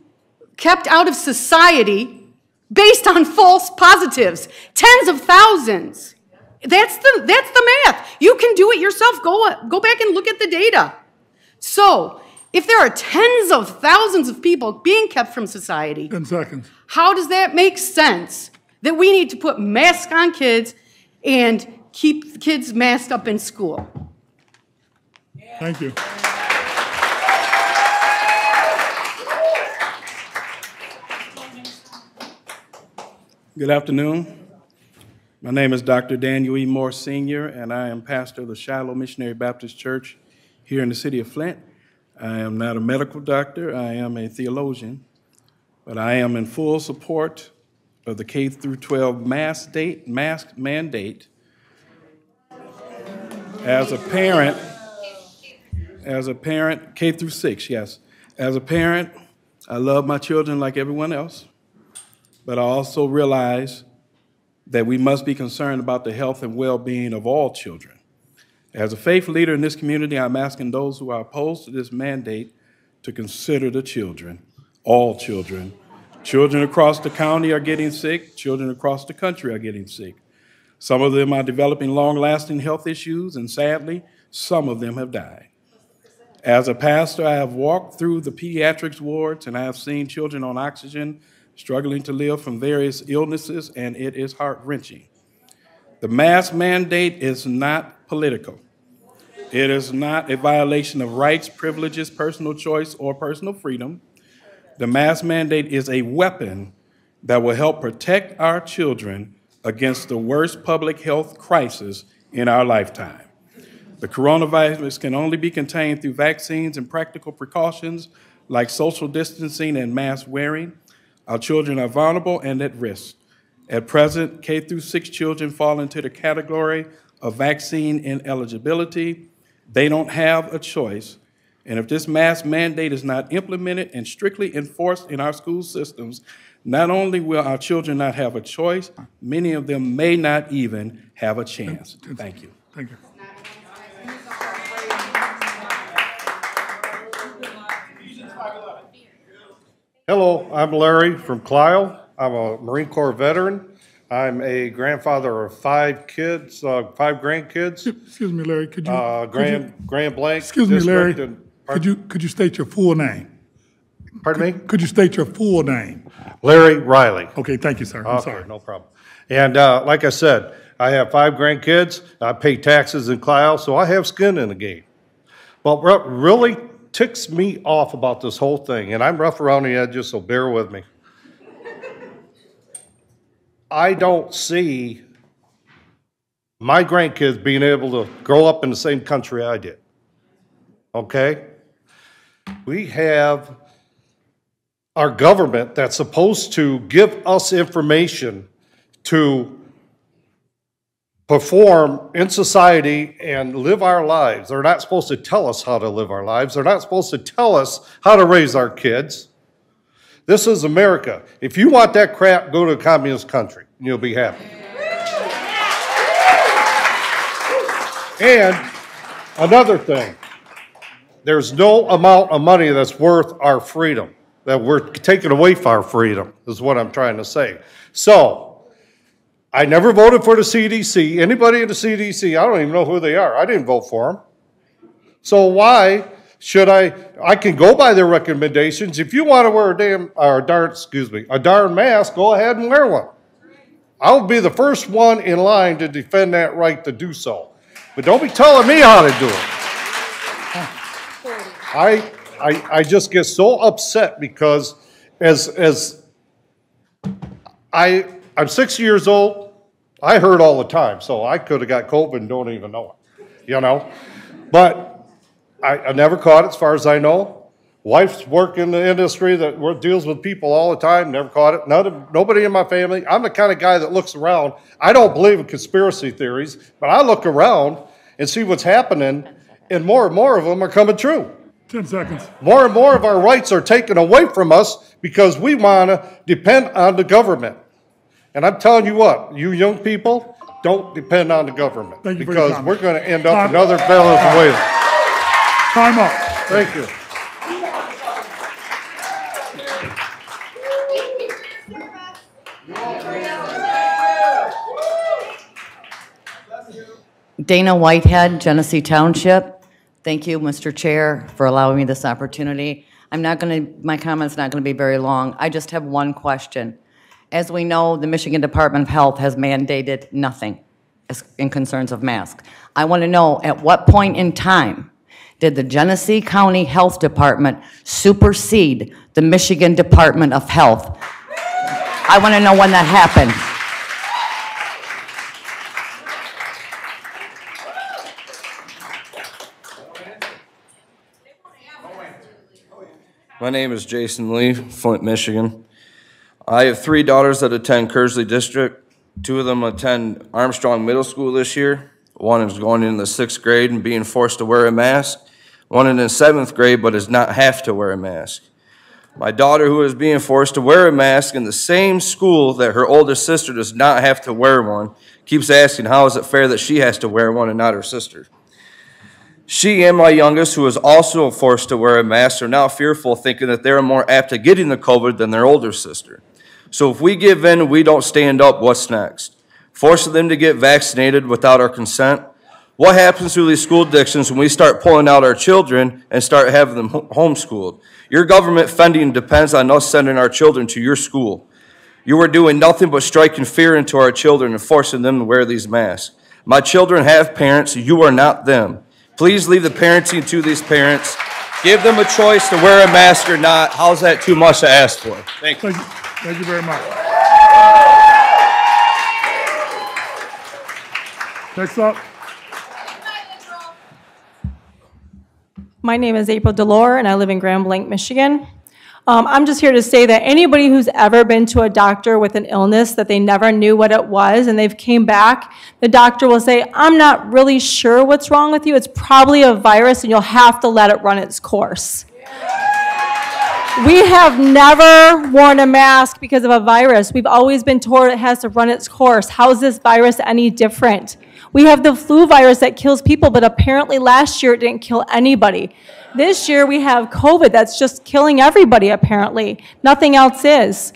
kept out of society based on false positives. Tens of thousands. That's the, that's the math. You can do it yourself. Go, uh, go back and look at the data. So, if there are tens of thousands of people being kept from society, 10 seconds. How does that make sense that we need to put masks on kids and keep kids masked up in school? Thank you. Good afternoon. My name is Dr. Daniel E. Moore Sr., and I am pastor of the Shiloh Missionary Baptist Church here in the city of Flint. I am not a medical doctor, I am a theologian, but I am in full support of the K through 12 mask, date, mask mandate. As a parent, as a parent, K through 6, yes. As a parent, I love my children like everyone else but I also realize that we must be concerned about the health and well being of all children. As a faith leader in this community, I'm asking those who are opposed to this mandate to consider the children, all children. Children across the county are getting sick, children across the country are getting sick. Some of them are developing long lasting health issues, and sadly, some of them have died. As a pastor, I have walked through the pediatrics wards and I have seen children on oxygen struggling to live from various illnesses, and it is heart wrenching. The mask mandate is not political. It is not a violation of rights, privileges, personal choice, or personal freedom. The mask mandate is a weapon that will help protect our children against the worst public health crisis in our lifetime. The coronavirus can only be contained through vaccines and practical precautions like social distancing and mask wearing. Our children are vulnerable and at risk. At present, K through 6 children fall into the category of vaccine ineligibility. They don't have a choice. And if this mask mandate is not implemented and strictly enforced in our school systems, not only will our children not have a choice, many of them may not even have a chance. Thank you. Thank you. Hello, I'm Larry from Clio. I'm a Marine Corps veteran. I'm a grandfather of five kids, uh, five grandkids. Excuse me, Larry, could you? Uh, could Grand, you- Grand Blanc. Excuse me, Larry, and- could you, could you state your full name? Pardon me? Could you state your full name? Larry Riley. Okay, thank you, sir. I'm Okay, sorry. no problem. And uh, like I said, I have five grandkids. I pay taxes in Clio, so I have skin in the game. But what really ticks me off about this whole thing, and I'm rough around the edges, so bear with me. I don't see my grandkids being able to grow up in the same country I did. Okay? We have our government that's supposed to give us information to perform in society and live our lives. They're not supposed to tell us how to live our lives. They're not supposed to tell us how to raise our kids. This is America. If you want that crap, go to a communist country and you'll be happy. And another thing, there's no amount of money that's worth our freedom, that we're taking away from our freedom, is what I'm trying to say. So, I never voted for the CDC. Anybody in the CDC, I don't even know who they are. I didn't vote for them. So why should I? I can go by their recommendations. If you want to wear a damn or a darn, excuse me, a darn mask, go ahead and wear one. I'll be the first one in line to defend that right to do so. But don't be telling me how to do it. I, I, I just get so upset because as, as I, I'm 60 years old, I heard all the time, so I could have got COVID and don't even know it, you know? But I, I never caught it as far as I know. Wife's work in the industry that deals with people all the time, never caught it. None of, nobody in my family. I'm the kind of guy that looks around. I don't believe in conspiracy theories, but I look around and see what's happening, and more and more of them are coming true. 10 seconds. More and more of our rights are taken away from us because we want to depend on the government. And I'm telling you what, you young people, don't depend on the government Thank you for your because we're going to end up Time- another Venezuela. Time up. Thank you. Dana Whitehead, Genesee Township. Thank you, Mr. Chair, for allowing me this opportunity. I'm not going to, my comment's not going to be very long. I just have one question. As we know, the Michigan Department of Health has mandated nothing in concerns of masks. I want to know, at what point in time did the Genesee County Health Department supersede the Michigan Department of Health? I want to know when that happened. My name is Jason Lee, Flint, Michigan. I have three daughters that attend Kearsley District. Two of them attend Armstrong Middle School this year. One is going in the sixth grade and being forced to wear a mask. One is in seventh grade but does not have to wear a mask. My daughter, who is being forced to wear a mask in the same school that her older sister does not have to wear one, keeps asking how is it fair that she has to wear one and not her sister. She and my youngest, who is also forced to wear a mask, are now fearful, thinking that they're more apt to getting the COVID than their older sister. So if we give in and we don't stand up, what's next? Forcing them to get vaccinated without our consent? What happens to these school addictions when we start pulling out our children and start having them homeschooled? Your government funding depends on us sending our children to your school. You are doing nothing but striking fear into our children and forcing them to wear these masks. My children have parents, you are not them. Please leave the parenting to these parents. Give them a choice to wear a mask or not. How's that too much to ask for? Thank you. Thank you, very much. Next up, My name is April Delore, and I live in Grand Blanc, Michigan. Um, I'm just here to say that anybody who's ever been to a doctor with an illness that they never knew what it was and they've came back, the doctor will say, I'm not really sure what's wrong with you. It's probably a virus and you'll have to let it run its course. We have never worn a mask because of a virus. We've always been told it has to run its course. How is this virus any different? We have the flu virus that kills people, but apparently last year it didn't kill anybody. This year we have COVID that's just killing everybody, apparently. Nothing else is.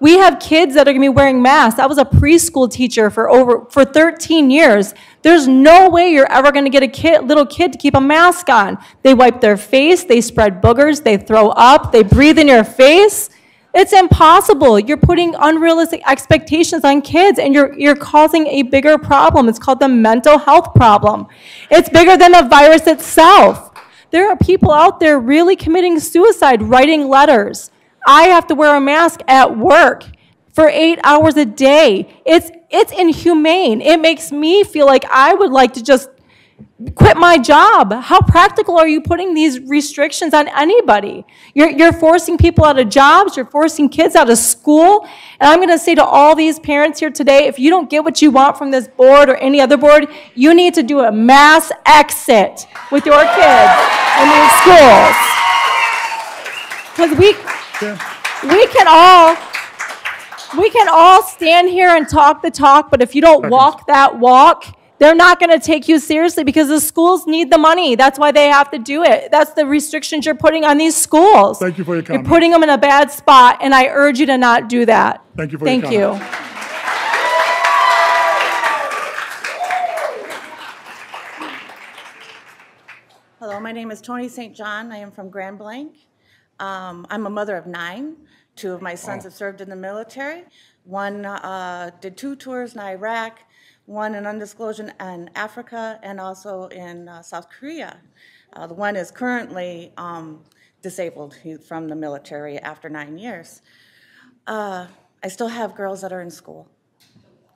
We have kids that are going to be wearing masks. I was a preschool teacher for over for 13 years. There's no way you're ever going to get a kid, little kid to keep a mask on. They wipe their face, they spread boogers, they throw up, they breathe in your face. It's impossible. You're putting unrealistic expectations on kids and you're, you're causing a bigger problem. It's called the mental health problem. It's bigger than the virus itself. There are people out there really committing suicide, writing letters. I have to wear a mask at work for eight hours a day. It's, it's inhumane. It makes me feel like I would like to just quit my job. How practical are you putting these restrictions on anybody? You're, you're forcing people out of jobs, you're forcing kids out of school. And I'm going to say to all these parents here today if you don't get what you want from this board or any other board, you need to do a mass exit with your kids in these schools. Because we, we can all. We can all stand here and talk the talk, but if you don't walk that walk, they're not going to take you seriously because the schools need the money. That's why they have to do it. That's the restrictions you're putting on these schools. thank you for your You're putting them in a bad spot, and I urge you to not do that. Thank you for your Thank you. Hello, my name is Tony St. John. I am from Grand Blanc. Um, I'm a mother of nine. Two of my sons have served in the military. One uh, did two tours in Iraq, one in undisclosed in Africa, and also in uh, South Korea. Uh, the one is currently um, disabled from the military after nine years. Uh, I still have girls that are in school.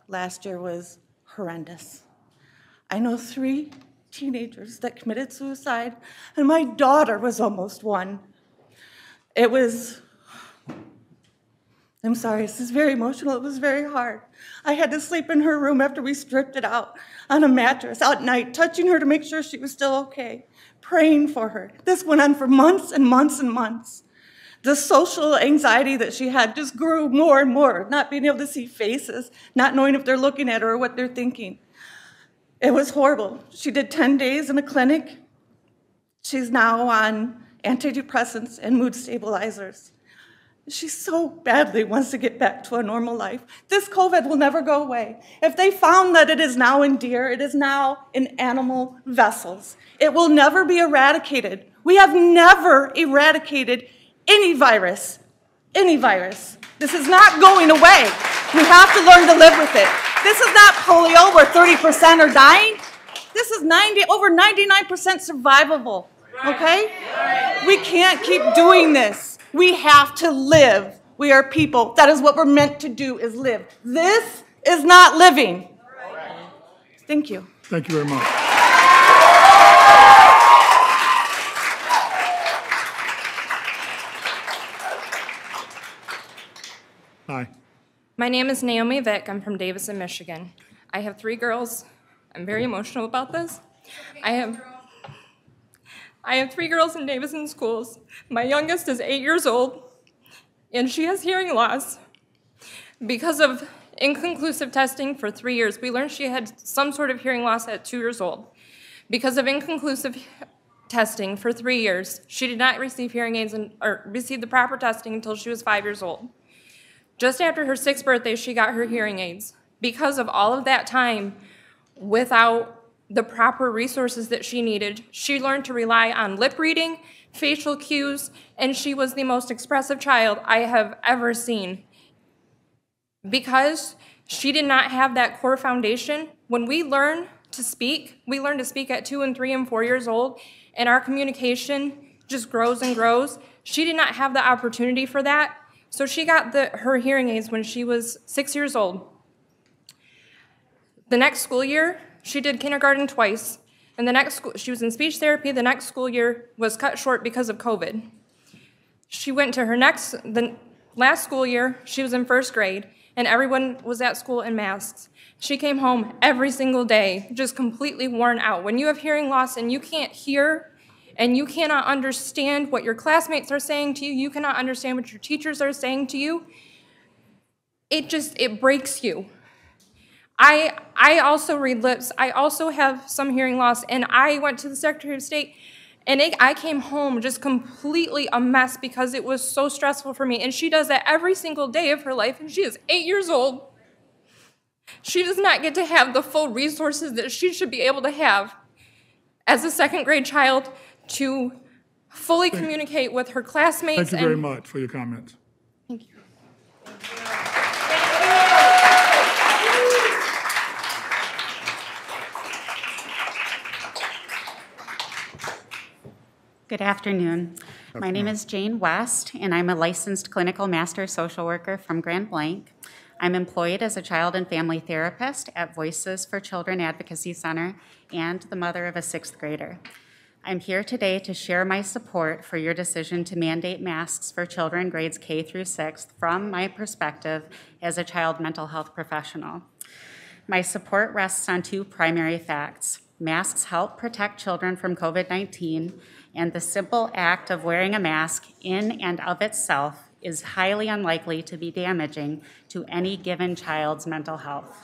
Last year was horrendous. I know three teenagers that committed suicide, and my daughter was almost one. It was, I'm sorry, this is very emotional. It was very hard. I had to sleep in her room after we stripped it out on a mattress out at night, touching her to make sure she was still okay, praying for her. This went on for months and months and months. The social anxiety that she had just grew more and more, not being able to see faces, not knowing if they're looking at her or what they're thinking. It was horrible. She did 10 days in a clinic. She's now on antidepressants and mood stabilizers. She so badly wants to get back to a normal life. This COVID will never go away. If they found that it is now in deer, it is now in animal vessels. It will never be eradicated. We have never eradicated any virus, any virus. This is not going away. We have to learn to live with it. This is not polio where 30% are dying. This is 90, over 99% survivable, okay? We can't keep doing this. We have to live. We are people. That is what we're meant to do is live. This is not living. Thank you. Thank you very much. Hi. My name is Naomi Vick. I'm from Davison, Michigan. I have three girls. I'm very emotional about this. I have I have three girls in Davison schools. My youngest is eight years old, and she has hearing loss. Because of inconclusive testing for three years, we learned she had some sort of hearing loss at two years old. Because of inconclusive testing for three years, she did not receive hearing aids and, or receive the proper testing until she was five years old. Just after her sixth birthday, she got her hearing aids. Because of all of that time without the proper resources that she needed. She learned to rely on lip reading, facial cues, and she was the most expressive child I have ever seen. Because she did not have that core foundation, when we learn to speak, we learn to speak at two and three and four years old, and our communication just grows and grows. She did not have the opportunity for that, so she got the, her hearing aids when she was six years old. The next school year, she did kindergarten twice, and the next school, she was in speech therapy. The next school year was cut short because of COVID. She went to her next, the last school year, she was in first grade, and everyone was at school in masks. She came home every single day, just completely worn out. When you have hearing loss and you can't hear and you cannot understand what your classmates are saying to you, you cannot understand what your teachers are saying to you, it just it breaks you. I I also read lips. I also have some hearing loss and I went to the Secretary of State and it, I came home just completely a mess because it was so stressful for me. And she does that every single day of her life, and she is eight years old. She does not get to have the full resources that she should be able to have as a second grade child to fully communicate with her classmates. Thank you very much for your comments. Good afternoon. My name is Jane West, and I'm a licensed clinical master social worker from Grand Blanc. I'm employed as a child and family therapist at Voices for Children Advocacy Center and the mother of a sixth grader. I'm here today to share my support for your decision to mandate masks for children grades K through 6th from my perspective as a child mental health professional. My support rests on two primary facts. Masks help protect children from COVID 19 and the simple act of wearing a mask in and of itself is highly unlikely to be damaging to any given child's mental health.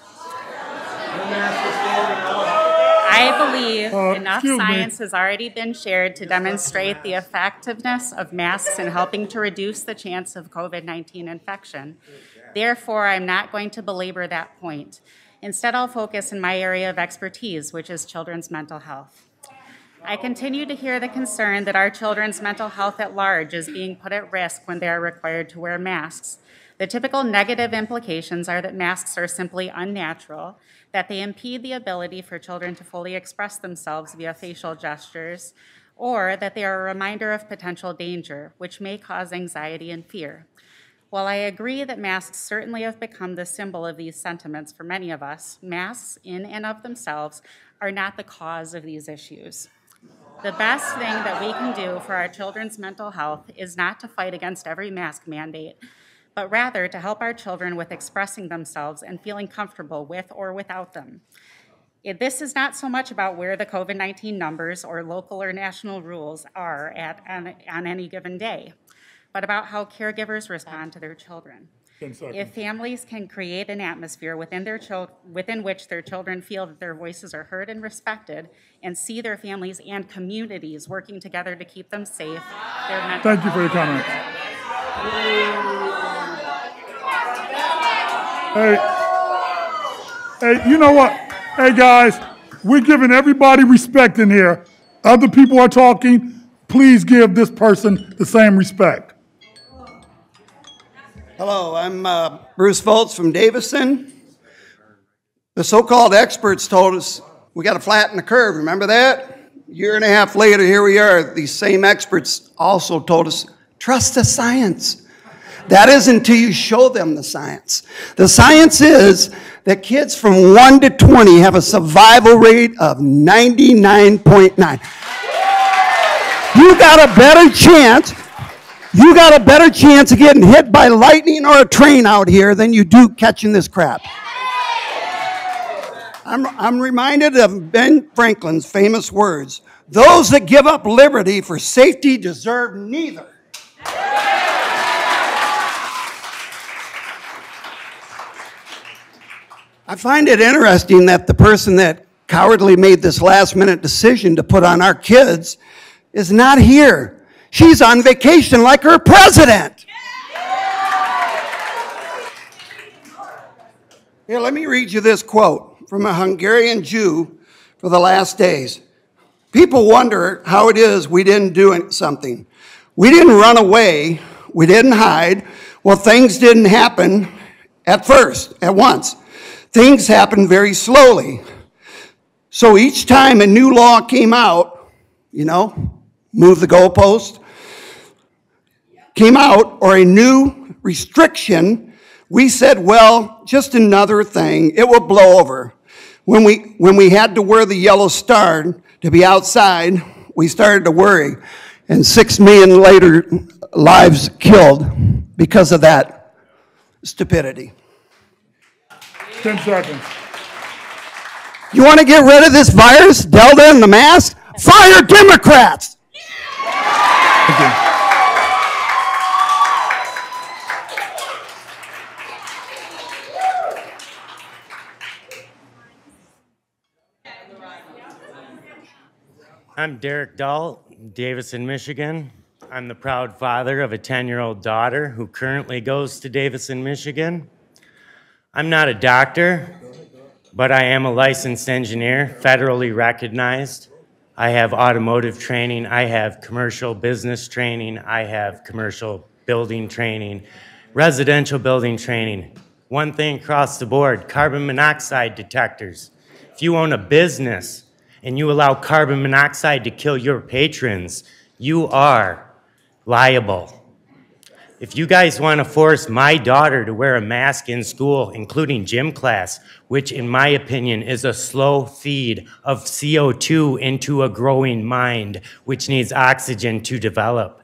I believe Uh, enough excuse me. science has already been shared to demonstrate the effectiveness of masks in helping to reduce the chance of COVID 19 infection. Therefore, I'm not going to belabor that point. Instead, I'll focus in my area of expertise, which is children's mental health. I continue to hear the concern that our children's mental health at large is being put at risk when they are required to wear masks. The typical negative implications are that masks are simply unnatural, that they impede the ability for children to fully express themselves via facial gestures, or that they are a reminder of potential danger, which may cause anxiety and fear. While I agree that masks certainly have become the symbol of these sentiments for many of us, masks in and of themselves are not the cause of these issues. The best thing that we can do for our children's mental health is not to fight against every mask mandate, but rather to help our children with expressing themselves and feeling comfortable with or without them. This is not so much about where the COVID 19 numbers or local or national rules are at, on, on any given day, but about how caregivers respond to their children. 10 seconds. If families can create an atmosphere within their chil- within which their children feel that their voices are heard and respected, and see their families and communities working together to keep them safe, their mental Thank you for your comments. Hey, hey, you know what? Hey, guys, we're giving everybody respect in here. Other people are talking. Please give this person the same respect. Hello, I'm uh, Bruce Foltz from Davison. The so-called experts told us we got to flatten the curve. Remember that? A Year and a half later, here we are. These same experts also told us trust the science. That is until you show them the science. The science is that kids from 1 to 20 have a survival rate of 99.9. You got a better chance you got a better chance of getting hit by lightning or a train out here than you do catching this crap. I'm, I'm reminded of Ben Franklin's famous words those that give up liberty for safety deserve neither. I find it interesting that the person that cowardly made this last minute decision to put on our kids is not here. She's on vacation like her president. Here, let me read you this quote from a Hungarian Jew for the last days. People wonder how it is we didn't do something. We didn't run away, we didn't hide. Well, things didn't happen at first, at once. Things happened very slowly. So each time a new law came out, you know, move the goalpost, came out, or a new restriction, we said, well, just another thing, it will blow over. When we, when we had to wear the yellow star to be outside, we started to worry. And six million later lives killed because of that stupidity. 10 seconds. You want to get rid of this virus, Delta and the mask? Fire Democrats! I'm Derek Dahl, Davison, Michigan. I'm the proud father of a 10 year old daughter who currently goes to Davison, Michigan. I'm not a doctor, but I am a licensed engineer, federally recognized. I have automotive training, I have commercial business training, I have commercial building training, residential building training. One thing across the board carbon monoxide detectors. If you own a business, and you allow carbon monoxide to kill your patrons, you are liable. If you guys want to force my daughter to wear a mask in school, including gym class, which in my opinion is a slow feed of CO2 into a growing mind, which needs oxygen to develop,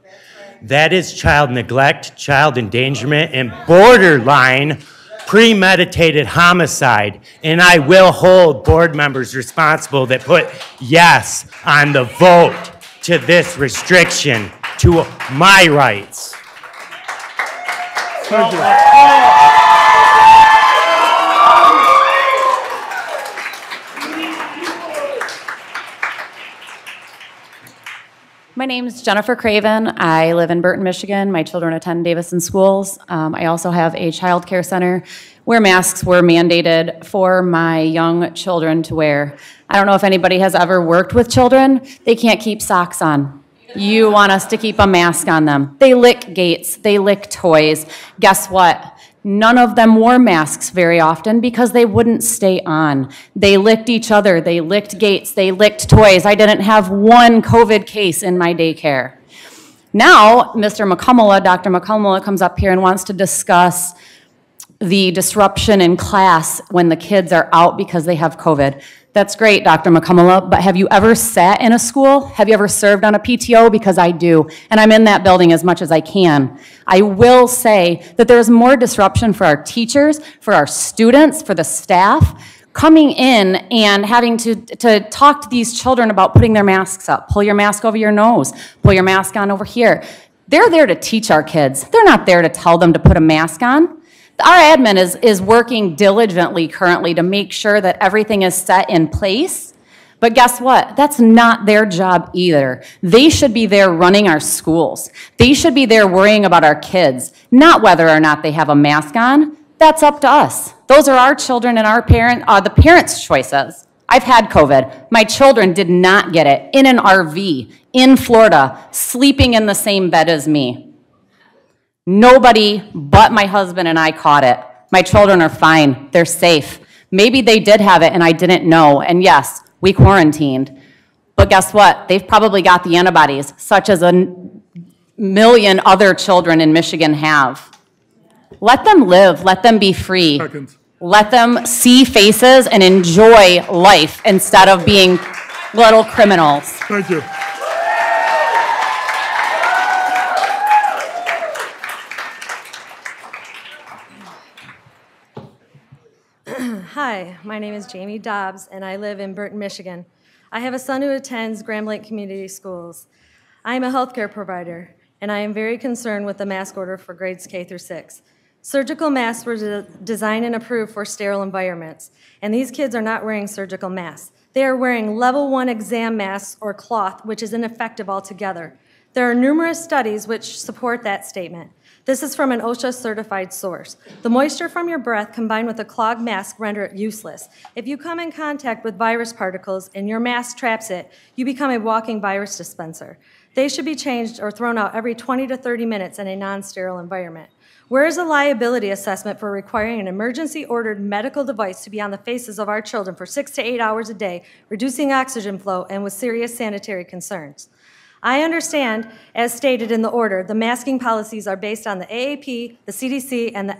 that is child neglect, child endangerment, and borderline premeditated homicide, and I will hold board members responsible that put yes on the vote to this restriction to my rights. Thank you. My name is Jennifer Craven. I live in Burton, Michigan. My children attend Davison schools. Um, I also have a child care center where masks were mandated for my young children to wear. I don't know if anybody has ever worked with children. They can't keep socks on. You want us to keep a mask on them. They lick gates, they lick toys. Guess what? None of them wore masks very often because they wouldn't stay on. They licked each other, they licked gates, they licked toys. I didn't have one COVID case in my daycare. Now, Mr. McCullough, Dr. McCullough comes up here and wants to discuss the disruption in class when the kids are out because they have COVID. That's great, Dr. McCullough, but have you ever sat in a school? Have you ever served on a PTO? Because I do, and I'm in that building as much as I can. I will say that there's more disruption for our teachers, for our students, for the staff, coming in and having to, to talk to these children about putting their masks up. Pull your mask over your nose, pull your mask on over here. They're there to teach our kids. They're not there to tell them to put a mask on. Our admin is, is working diligently currently to make sure that everything is set in place. But guess what? That's not their job either. They should be there running our schools. They should be there worrying about our kids, not whether or not they have a mask on. That's up to us. Those are our children and our parent, uh, the parents' choices. I've had COVID. My children did not get it in an RV in Florida, sleeping in the same bed as me. Nobody but my husband and I caught it. My children are fine. They're safe. Maybe they did have it and I didn't know. And yes, we quarantined. But guess what? They've probably got the antibodies, such as a million other children in Michigan have. Let them live. Let them be free. Seconds. Let them see faces and enjoy life instead of being little criminals. Thank you. Hi, my name is Jamie Dobbs, and I live in Burton, Michigan. I have a son who attends Grand Blanc Community Schools. I am a healthcare provider, and I am very concerned with the mask order for grades K through 6. Surgical masks were de designed and approved for sterile environments, and these kids are not wearing surgical masks. They are wearing level one exam masks or cloth, which is ineffective altogether. There are numerous studies which support that statement. This is from an OSHA certified source. The moisture from your breath combined with a clogged mask render it useless. If you come in contact with virus particles and your mask traps it, you become a walking virus dispenser. They should be changed or thrown out every 20 to 30 minutes in a non sterile environment. Where is a liability assessment for requiring an emergency ordered medical device to be on the faces of our children for six to eight hours a day, reducing oxygen flow and with serious sanitary concerns? I understand, as stated in the order, the masking policies are based on the AAP, the CDC, and the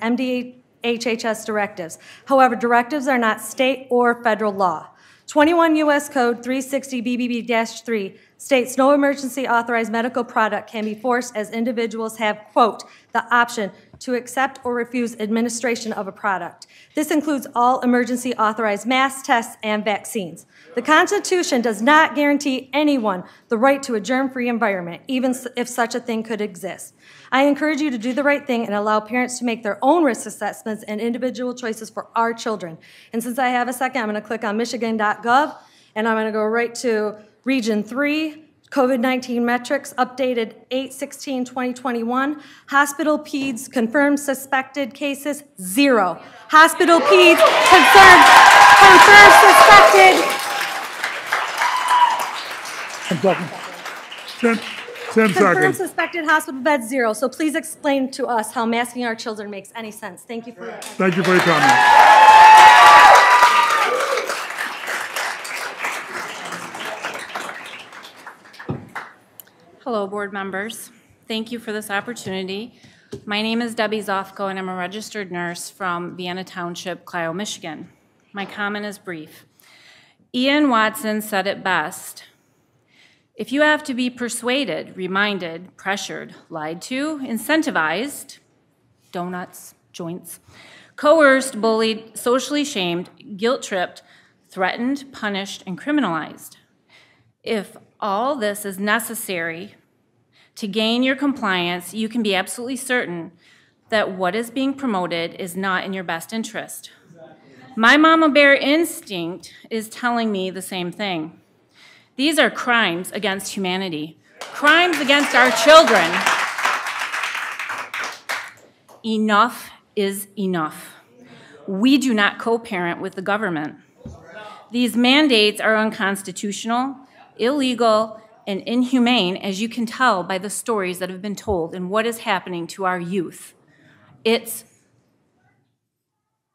MDHHS directives. However, directives are not state or federal law. 21 U.S. Code 360 BBB-3 states no emergency authorized medical product can be forced as individuals have, quote, the option to accept or refuse administration of a product. This includes all emergency authorized mass tests and vaccines. The Constitution does not guarantee anyone the right to a germ free environment, even if such a thing could exist. I encourage you to do the right thing and allow parents to make their own risk assessments and individual choices for our children. And since I have a second, I'm going to click on michigan.gov and I'm going to go right to Region 3, COVID 19 metrics updated 8 16 2021. Hospital PEDS confirmed suspected cases, zero. Hospital PEDS confirmed, confirmed suspected Ten seconds. Ten, ten Confirmed seconds. suspected hospital bed zero. So please explain to us how masking our children makes any sense. Thank you for your Thank you for your comment. Hello, board members. Thank you for this opportunity. My name is Debbie Zofko, and I'm a registered nurse from Vienna Township, Clio, Michigan. My comment is brief. Ian Watson said it best. If you have to be persuaded, reminded, pressured, lied to, incentivized, donuts, joints, coerced, bullied, socially shamed, guilt tripped, threatened, punished, and criminalized, if all this is necessary to gain your compliance, you can be absolutely certain that what is being promoted is not in your best interest. My mama bear instinct is telling me the same thing. These are crimes against humanity, crimes against our children. Enough is enough. We do not co parent with the government. These mandates are unconstitutional, illegal, and inhumane, as you can tell by the stories that have been told and what is happening to our youth. It's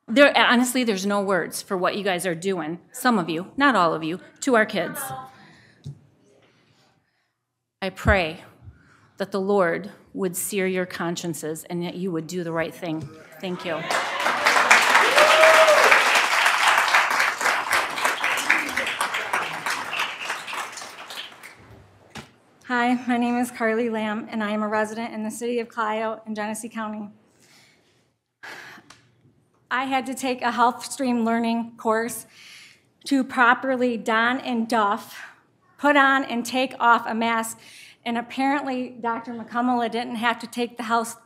there, honestly, there's no words for what you guys are doing, some of you, not all of you, to our kids. I pray that the Lord would sear your consciences and that you would do the right thing. Thank you. Hi, my name is Carly Lamb, and I am a resident in the city of Clio in Genesee County. I had to take a HealthStream learning course to properly don and doff, put on and take off a mask, and apparently Dr. McCullough didn't have to take the health,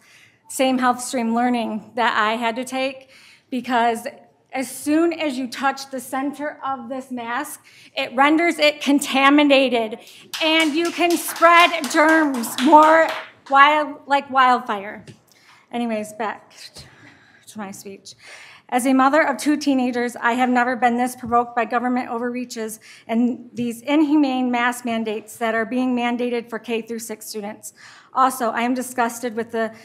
same HealthStream learning that I had to take because as soon as you touch the center of this mask, it renders it contaminated and you can spread germs more wild, like wildfire. Anyways, back to my speech. As a mother of two teenagers, I have never been this provoked by government overreaches and these inhumane mask mandates that are being mandated for K through 6 students. Also, I am disgusted with the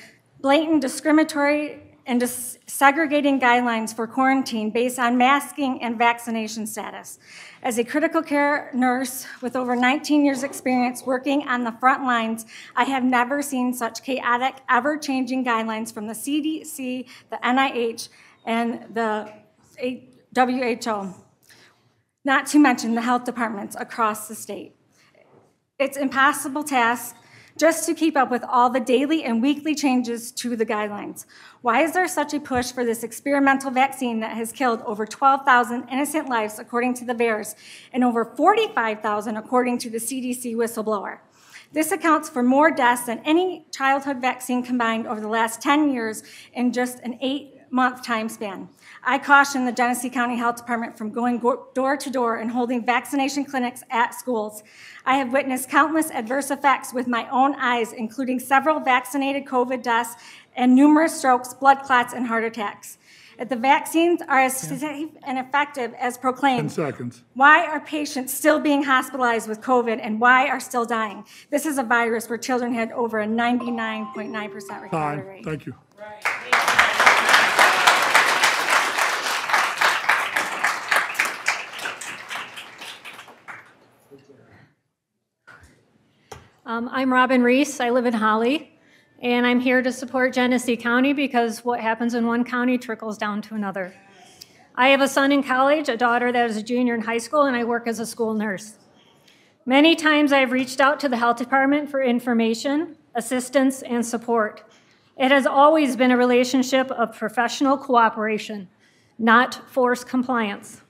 blatant discriminatory and dis- segregating guidelines for quarantine based on masking and vaccination status. As a critical care nurse with over 19 years' experience working on the front lines, I have never seen such chaotic, ever changing guidelines from the CDC, the NIH, and the WHO, not to mention the health departments across the state. It's impossible task just to keep up with all the daily and weekly changes to the guidelines. Why is there such a push for this experimental vaccine that has killed over 12,000 innocent lives, according to the VAERS, and over 45,000, according to the CDC whistleblower? This accounts for more deaths than any childhood vaccine combined over the last 10 years in just an eight month time span. I caution the Genesee County Health Department from going door to door and holding vaccination clinics at schools. I have witnessed countless adverse effects with my own eyes, including several vaccinated COVID deaths and numerous strokes, blood clots, and heart attacks. If the vaccines are as safe and effective as proclaimed, seconds. why are patients still being hospitalized with COVID and why are still dying? This is a virus where children had over a 99.9% recovery Time, rate. thank you. Um, I'm Robin Reese. I live in Holly, and I'm here to support Genesee County because what happens in one county trickles down to another. I have a son in college, a daughter that is a junior in high school, and I work as a school nurse. Many times I've reached out to the health department for information, assistance, and support. It has always been a relationship of professional cooperation, not forced compliance.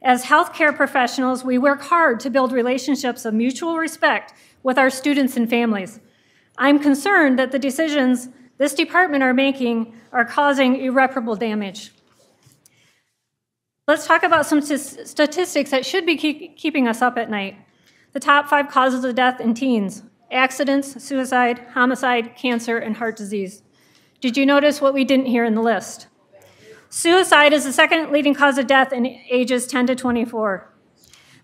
As healthcare professionals, we work hard to build relationships of mutual respect with our students and families. I'm concerned that the decisions this department are making are causing irreparable damage. Let's talk about some st- statistics that should be keep- keeping us up at night. The top five causes of death in teens accidents, suicide, homicide, cancer, and heart disease. Did you notice what we didn't hear in the list? Suicide is the second leading cause of death in ages 10 to 24.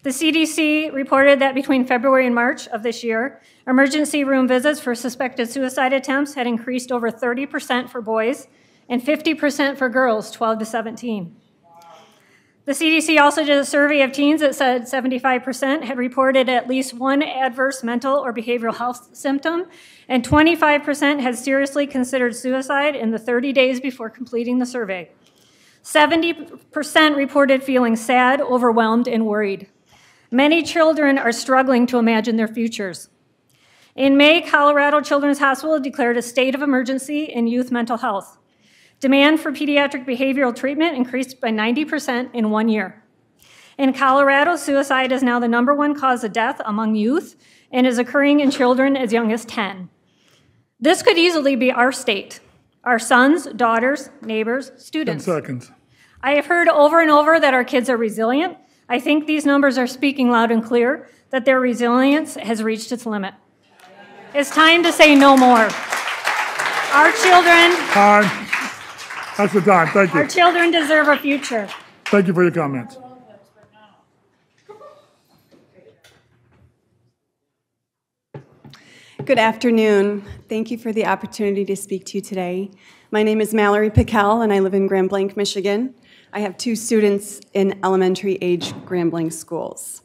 The CDC reported that between February and March of this year, emergency room visits for suspected suicide attempts had increased over 30% for boys and 50% for girls 12 to 17. The CDC also did a survey of teens that said 75% had reported at least one adverse mental or behavioral health symptom, and 25% had seriously considered suicide in the 30 days before completing the survey. 70% reported feeling sad, overwhelmed, and worried. Many children are struggling to imagine their futures. In May, Colorado Children's Hospital declared a state of emergency in youth mental health. Demand for pediatric behavioral treatment increased by 90% in one year. In Colorado, suicide is now the number one cause of death among youth and is occurring in children as young as 10. This could easily be our state, our sons, daughters, neighbors, 10 students. seconds. I have heard over and over that our kids are resilient. I think these numbers are speaking loud and clear that their resilience has reached its limit. It's time to say no more. Our children, Time. That's the time, thank you. our you. children deserve a future. Thank you for your comments. Good afternoon. Thank you for the opportunity to speak to you today. My name is Mallory Pickell, and I live in Grand Blanc, Michigan. I have two students in elementary age Grand Blanc schools.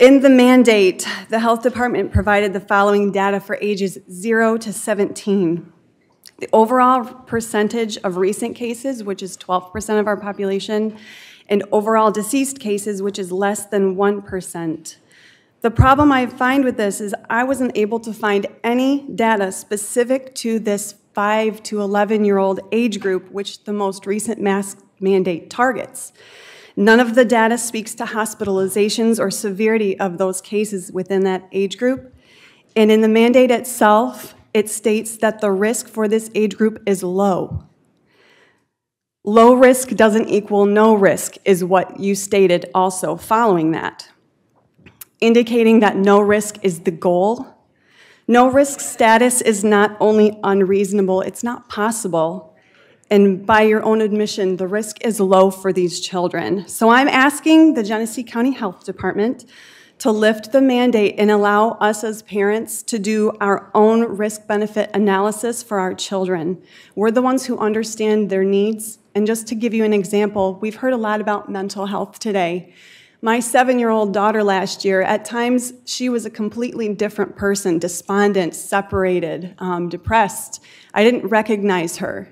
In the mandate, the health department provided the following data for ages 0 to 17. The overall percentage of recent cases, which is 12% of our population, and overall deceased cases, which is less than 1%. The problem I find with this is I wasn't able to find any data specific to this 5 to 11 year old age group, which the most recent mask mandate targets. None of the data speaks to hospitalizations or severity of those cases within that age group. And in the mandate itself, it states that the risk for this age group is low. Low risk doesn't equal no risk, is what you stated also following that indicating that no risk is the goal. No risk status is not only unreasonable, it's not possible. And by your own admission, the risk is low for these children. So I'm asking the Genesee County Health Department to lift the mandate and allow us as parents to do our own risk benefit analysis for our children. We're the ones who understand their needs. And just to give you an example, we've heard a lot about mental health today. My seven year old daughter last year, at times, she was a completely different person despondent, separated, um, depressed. I didn't recognize her.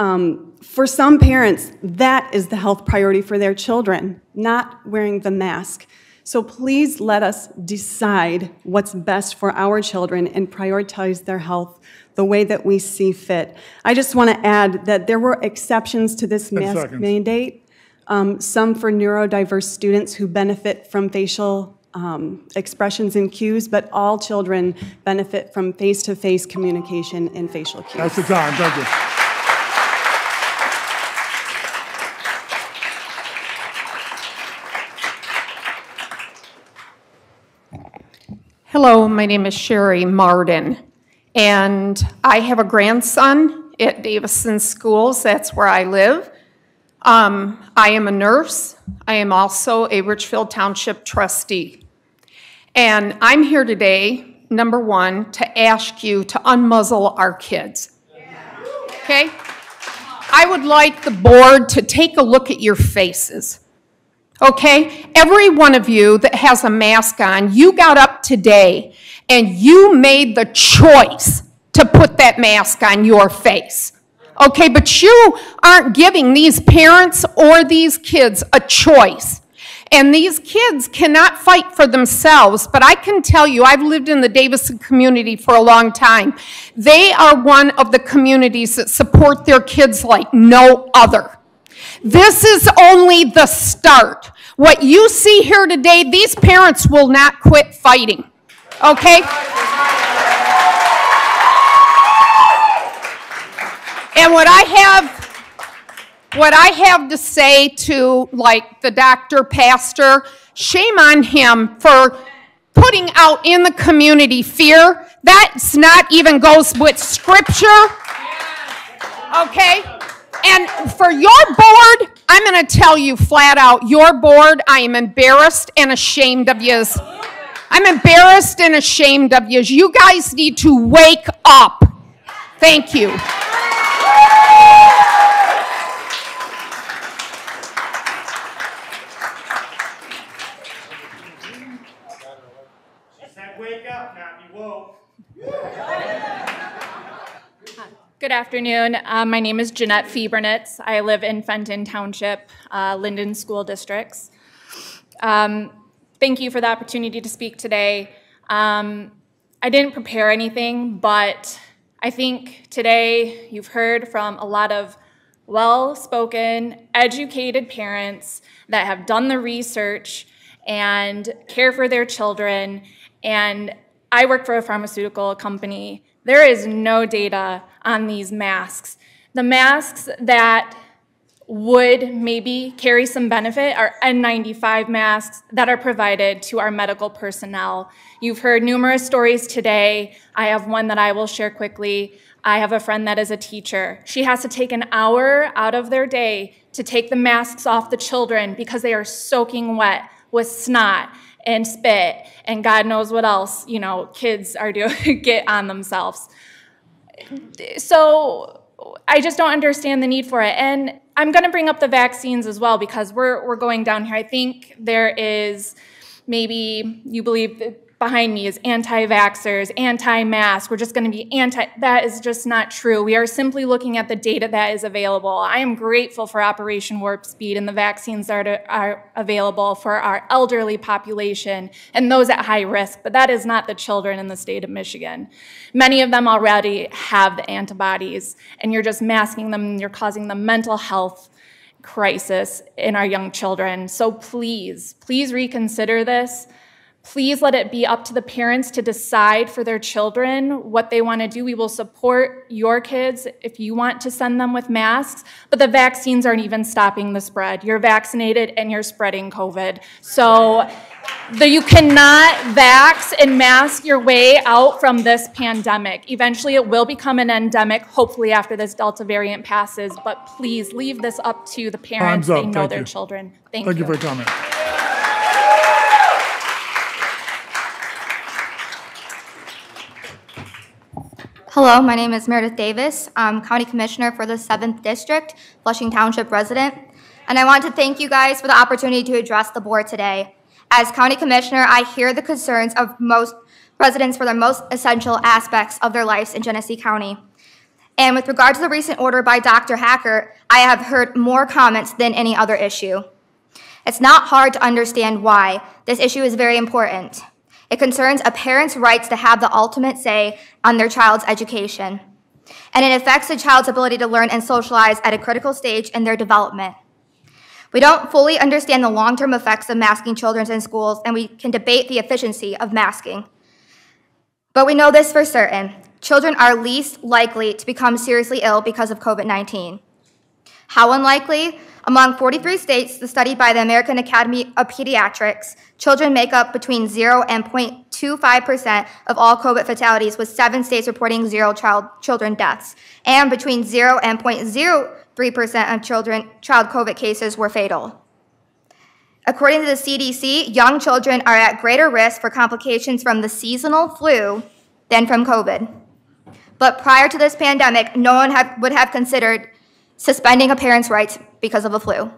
Um, for some parents, that is the health priority for their children, not wearing the mask. So please let us decide what's best for our children and prioritize their health the way that we see fit. I just want to add that there were exceptions to this mask seconds. mandate um, some for neurodiverse students who benefit from facial um, expressions and cues, but all children benefit from face to face communication and facial cues. That's the time, thank you. Hello, my name is Sherry Marden, and I have a grandson at Davison Schools, that's where I live. Um, I am a nurse. I am also a Richfield Township trustee. And I'm here today, number one, to ask you to unmuzzle our kids. Okay? I would like the board to take a look at your faces. Okay? Every one of you that has a mask on, you got up today and you made the choice to put that mask on your face. Okay, but you aren't giving these parents or these kids a choice. And these kids cannot fight for themselves, but I can tell you, I've lived in the Davison community for a long time. They are one of the communities that support their kids like no other. This is only the start. What you see here today, these parents will not quit fighting. Okay? And what I have, what I have to say to like the doctor, pastor, shame on him for putting out in the community fear. That's not even goes with scripture. Okay? And for your board, I'm going to tell you flat out, your board, I am embarrassed and ashamed of yous. I'm embarrassed and ashamed of yous. You guys need to wake up. Thank you. She said, wake up, not be woke. Good afternoon. Uh, my name is Jeanette Fiebernitz. I live in Fenton Township, uh, Linden School Districts. Um, thank you for the opportunity to speak today. Um, I didn't prepare anything, but I think today you've heard from a lot of well-spoken, educated parents that have done the research and care for their children. And I work for a pharmaceutical company. There is no data on these masks. The masks that would maybe carry some benefit are N95 masks that are provided to our medical personnel. You've heard numerous stories today. I have one that I will share quickly. I have a friend that is a teacher. She has to take an hour out of their day to take the masks off the children because they are soaking wet with snot and spit and God knows what else, you know, kids are doing get on themselves. So I just don't understand the need for it. And I'm going to bring up the vaccines as well because we're, we're going down here. I think there is maybe you believe that behind me is anti-vaxxers, anti-mask. We're just going to be anti. That is just not true. We are simply looking at the data that is available. I am grateful for Operation Warp Speed and the vaccines that are, are available for our elderly population and those at high risk, but that is not the children in the state of Michigan. Many of them already have the antibodies, and you're just masking them and you're causing the mental health crisis in our young children. So please, please reconsider this. Please let it be up to the parents to decide for their children what they want to do. We will support your kids if you want to send them with masks, but the vaccines aren't even stopping the spread. You're vaccinated and you're spreading COVID. So the, you cannot vax and mask your way out from this pandemic. Eventually, it will become an endemic, hopefully after this Delta variant passes, but please leave this up to the parents. They know Thank their you. children. Thank, you. Thank you you. for your comment. Hello, my name is Meredith Davis. I'm County Commissioner for the 7th District, Flushing Township resident. And I want to thank you guys for the opportunity to address the board today. As County Commissioner, I hear the concerns of most residents for the most essential aspects of their lives in Genesee County. And with regard to the recent order by Dr. Hackert, I have heard more comments than any other issue. It's not hard to understand why. This issue is very important. It concerns a parent's rights to have the ultimate say on their child's education. And it affects the child's ability to learn and socialize at a critical stage in their development. We don't fully understand the long term effects of masking children in schools, and we can debate the efficiency of masking. But we know this for certain children are least likely to become seriously ill because of COVID 19. How unlikely? Among 43 states, the study by the American Academy of Pediatrics, children make up between 0 and 0.25% of all COVID fatalities, with seven states reporting zero child children deaths, and between 0 and 0.03% of children child COVID cases were fatal. According to the CDC, young children are at greater risk for complications from the seasonal flu than from COVID. But prior to this pandemic, no one have, would have considered suspending a parent's rights because of a flu.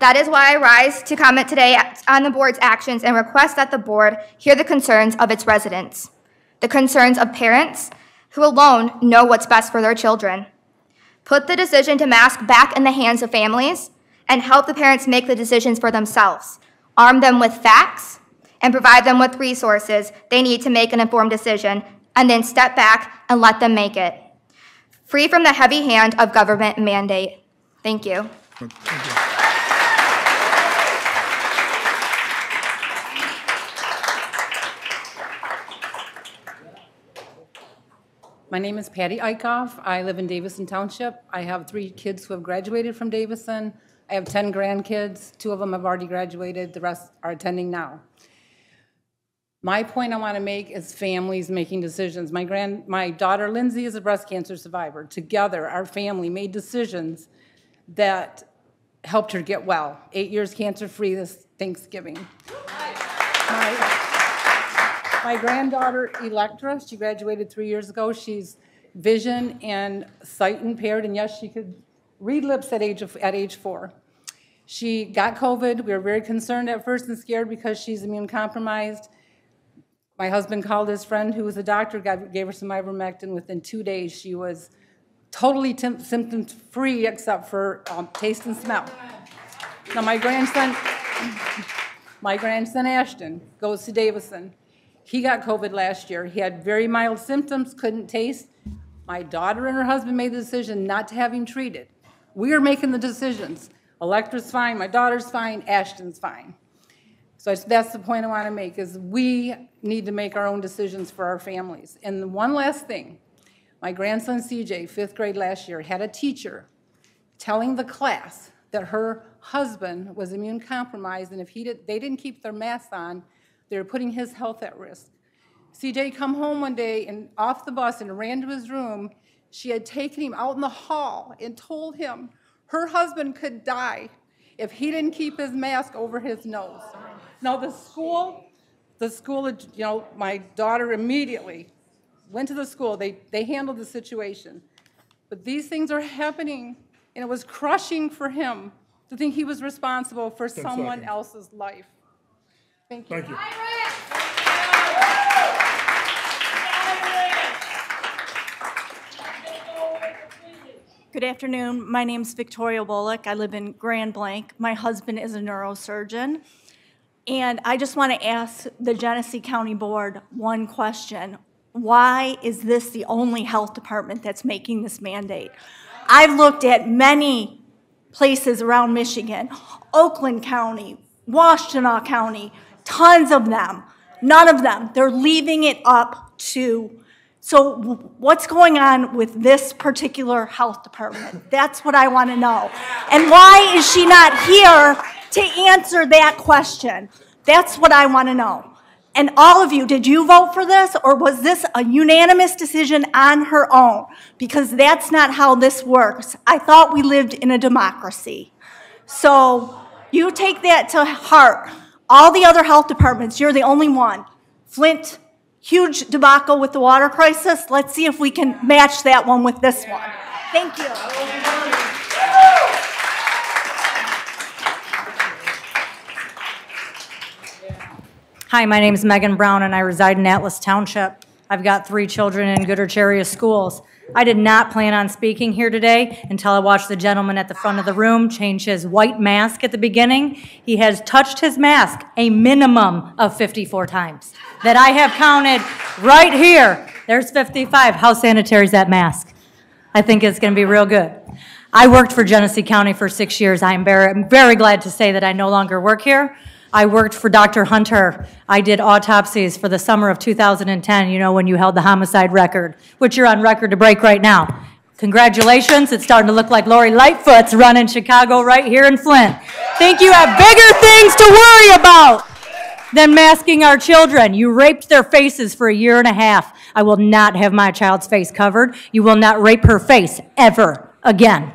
That is why I rise to comment today on the board's actions and request that the board hear the concerns of its residents, the concerns of parents who alone know what's best for their children. Put the decision to mask back in the hands of families and help the parents make the decisions for themselves. Arm them with facts and provide them with resources they need to make an informed decision, and then step back and let them make it. Free from the heavy hand of government mandate. Thank you. My name is Patty Eichhoff. I live in Davison Township. I have three kids who have graduated from Davison. I have 10 grandkids. Two of them have already graduated. The rest are attending now. My point I want to make is families making decisions. My grand, my daughter Lindsay is a breast cancer survivor. Together, our family made decisions that helped her get well. Eight years cancer-free this Thanksgiving. My, my granddaughter Electra, she graduated three years ago. She's vision and sight impaired, and yes, she could read lips at age, of, at age four. She got COVID. We were very concerned at first and scared because she's immune compromised. My husband called his friend who was a doctor, gave her some ivermectin. Within two days, she was totally symptom free except for um, taste and smell. Now, my grandson, my grandson Ashton goes to Davison. He got COVID last year. He had very mild symptoms, couldn't taste. My daughter and her husband made the decision not to have him treated. We are making the decisions. Electra's fine, my daughter's fine, Ashton's fine. So that's the point I want to make is we need to make our own decisions for our families. And one last thing, my grandson CJ, fifth grade last year, had a teacher telling the class that her husband was immune compromised and if he did, they didn't keep their masks on, they were putting his health at risk. CJ come home one day and off the bus and ran to his room. She had taken him out in the hall and told him her husband could die if he didn't keep his mask over his nose. Now the school, the school, you know, my daughter immediately went to the school. They, they handled the situation. But these things are happening, and it was crushing for him to think he was responsible for someone seconds. else's life. Thank you. Thank you. Good afternoon. My name is Victoria Bullock. I live in Grand Blanc. My husband is a neurosurgeon. And I just want to ask the Genesee County Board one question. Why is this the only health department that's making this mandate? I've looked at many places around Michigan, Oakland County, Washtenaw County, tons of them. None of them. They're leaving it up to so what's going on with this particular health department? That's what I want to know. And why is she not here to answer that question? That's what I want to know. And all of you, did you vote for this or was this a unanimous decision on her own? Because that's not how this works. I thought we lived in a democracy. So you take that to heart. All the other health departments, you're the only one. Flint, huge debacle with the water crisis. Let's see if we can match that one with this one. Thank you. Hi, my name is Megan Brown and I reside in Atlas Township. I've got three children in Goodrich area schools. I did not plan on speaking here today until I watched the gentleman at the front of the room change his white mask at the beginning. He has touched his mask a minimum of 54 times that I have counted right here. There's 55. How sanitary is that mask? I think it's going to be real good. I worked for Genesee County for six years. I am very, very glad to say that I no longer work here. I worked for Dr. Hunter. I did autopsies for the summer of 2010, you know, when you held the homicide record, which you're on record to break right now. Congratulations, it's starting to look like Lori Lightfoot's running Chicago right here in Flint. Think you have bigger things to worry about than masking our children. You raped their faces for a year and a half. I will not have my child's face covered. You will not rape her face ever again.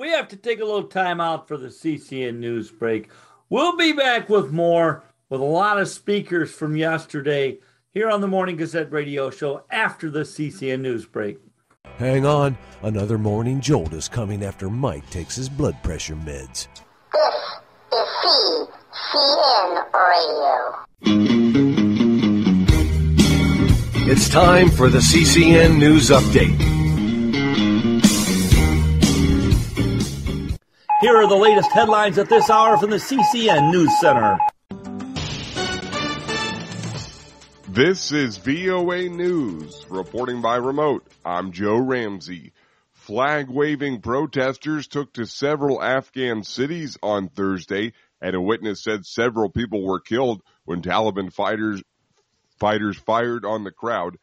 We have to take a little time out for the CCN news break. We'll be back with more with a lot of speakers from yesterday here on the Morning Gazette radio show after the CCN news break. Hang on, another morning jolt is coming after Mike takes his blood pressure meds. This is CCN Radio. It's time for the CCN News Update. Here are the latest headlines at this hour from the CCN News Center. This is VOA News, reporting by remote. I'm Joe Ramsey. Flag waving protesters took to several Afghan cities on Thursday, and a witness said several people were killed when Taliban fighters fighters fired on the crowd.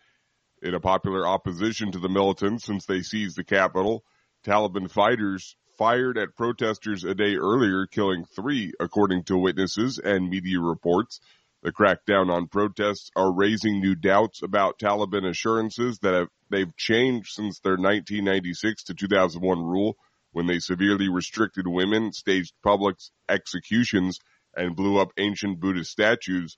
In a popular opposition to the militants since they seized the capital, Taliban fighters fired at protesters a day earlier, killing three, according to witnesses and media reports. The crackdown on protests are raising new doubts about Taliban assurances that have, they've changed since their 1996 to 2001 rule when they severely restricted women, staged public executions, and blew up ancient Buddhist statues.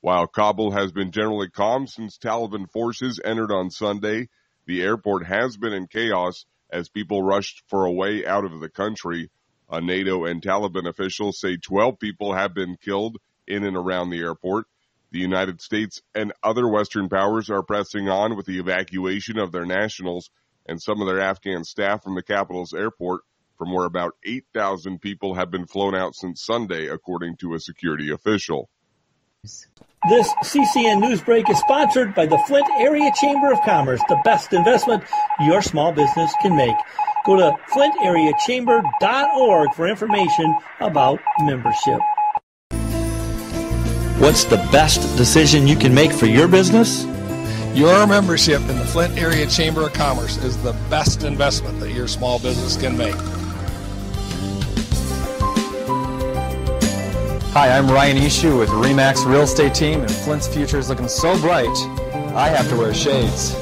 While Kabul has been generally calm since Taliban forces entered on Sunday, the airport has been in chaos as people rushed for a way out of the country. A NATO and Taliban officials say 12 people have been killed in and around the airport. The United States and other Western powers are pressing on with the evacuation of their nationals and some of their Afghan staff from the capital's airport, from where about 8,000 people have been flown out since Sunday, according to a security official. This CCN news break is sponsored by the Flint Area Chamber of Commerce, the best investment your small business can make. Go to flintareachamber.org for information about membership. What's the best decision you can make for your business? Your membership in the Flint Area Chamber of Commerce is the best investment that your small business can make. Hi, I'm Ryan Eashoo with Remax Real Estate Team, and Flint's future is looking so bright, I have to wear shades.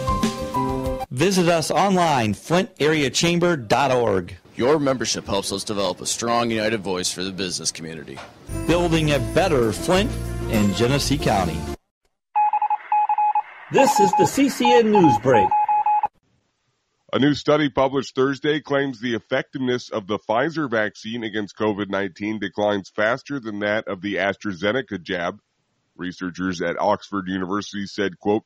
Visit us online, flintareachamber.org. Your membership helps us develop a strong, united voice for the business community. Building a better Flint and Genesee County. This is the CCN News Break. A new study published Thursday claims the effectiveness of the Pfizer vaccine against COVID 19 declines faster than that of the AstraZeneca jab. Researchers at Oxford University said, quote,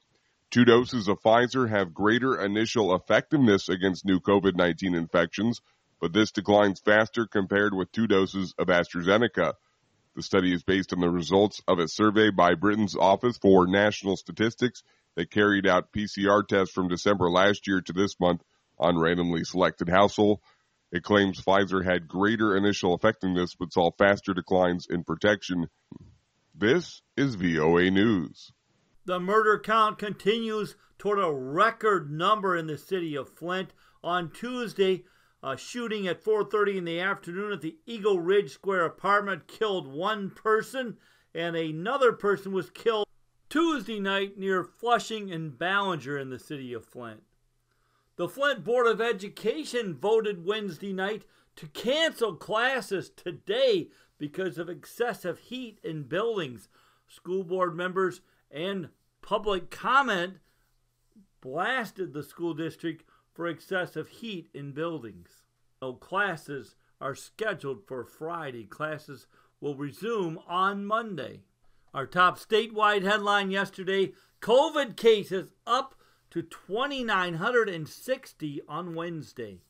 two doses of Pfizer have greater initial effectiveness against new COVID 19 infections, but this declines faster compared with two doses of AstraZeneca. The study is based on the results of a survey by Britain's Office for National Statistics that carried out PCR tests from December last year to this month on randomly selected household. It claims Pfizer had greater initial effectiveness but saw faster declines in protection. This is VOA News. The murder count continues toward a record number in the city of Flint. On Tuesday, a shooting at 4:30 in the afternoon at the Eagle Ridge Square apartment killed one person and another person was killed Tuesday night near Flushing and Ballenger in the city of Flint. The Flint Board of Education voted Wednesday night to cancel classes today because of excessive heat in buildings. School board members and public comment blasted the school district for excessive heat in buildings. No classes are scheduled for Friday. Classes will resume on Monday. Our top statewide headline yesterday COVID cases up to 2,960 on Wednesday.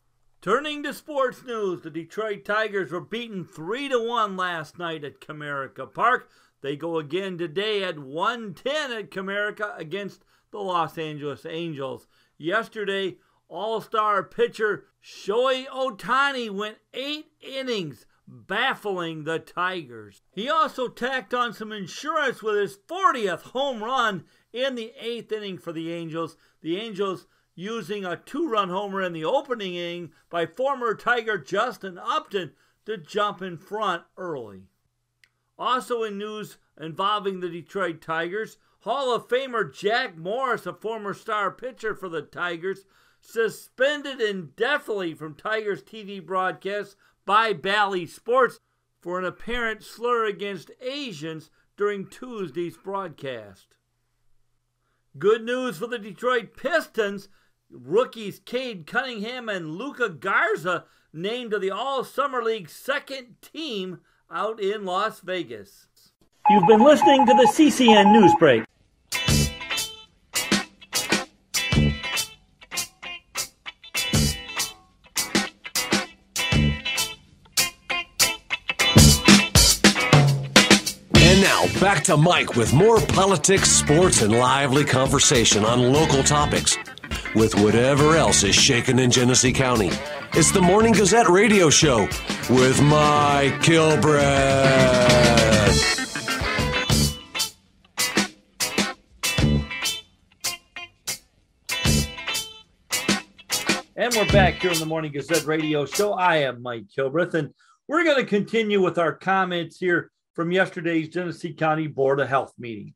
Turning to sports news, the Detroit Tigers were beaten 3 to 1 last night at Comerica Park. They go again today at 110 at Comerica against the Los Angeles Angels. Yesterday, All Star pitcher Shohei Ohtani went eight innings, baffling the Tigers. He also tacked on some insurance with his 40th home run in the eighth inning for the Angels. The Angels using a two run homer in the opening inning by former Tiger Justin Upton to jump in front early. Also in news involving the Detroit Tigers, Hall of Famer Jack Morris, a former star pitcher for the Tigers, suspended indefinitely from Tigers TV broadcasts by Bally Sports for an apparent slur against Asians during Tuesday's broadcast. Good news for the Detroit Pistons. Rookies Cade Cunningham and Luka Garza named to the All Summer League second team out in Las Vegas. You've been listening to the CCN News back to Mike with more politics, sports, and lively conversation on local topics with whatever else is shaking in Genesee County. It's the Morning Gazette radio show with Mike Kilbreth. And we're back here on the Morning Gazette radio show. I am Mike Kilbreth, and we're going to continue with our comments here from yesterday's Genesee County Board of Health meeting.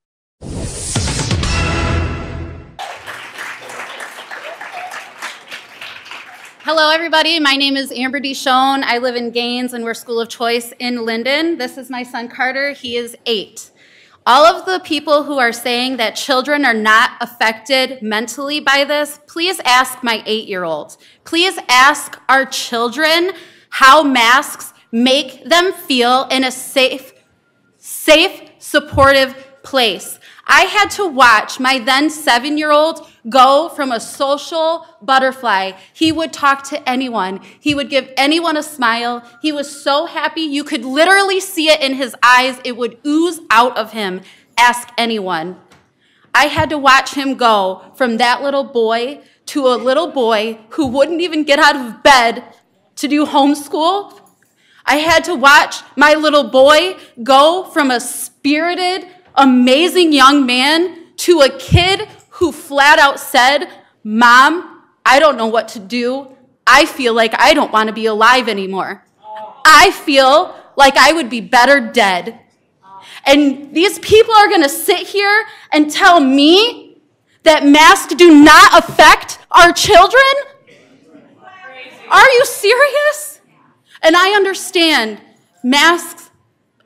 Hello, everybody. My name is Amber Deshone. I live in Gaines, and we're School of Choice in Linden. This is my son Carter. He is eight. All of the people who are saying that children are not affected mentally by this, please ask my eight year old. Please ask our children how masks make them feel in a safe, safe, supportive place. I had to watch my then seven year old go from a social butterfly. He would talk to anyone, he would give anyone a smile. He was so happy. You could literally see it in his eyes, it would ooze out of him. Ask anyone. I had to watch him go from that little boy to a little boy who wouldn't even get out of bed to do homeschool. I had to watch my little boy go from a spirited, amazing young man to a kid who flat out said, Mom, I don't know what to do. I feel like I don't want to be alive anymore. I feel like I would be better dead. And these people are going to sit here and tell me that masks do not affect our children? Are you serious? And I understand masks,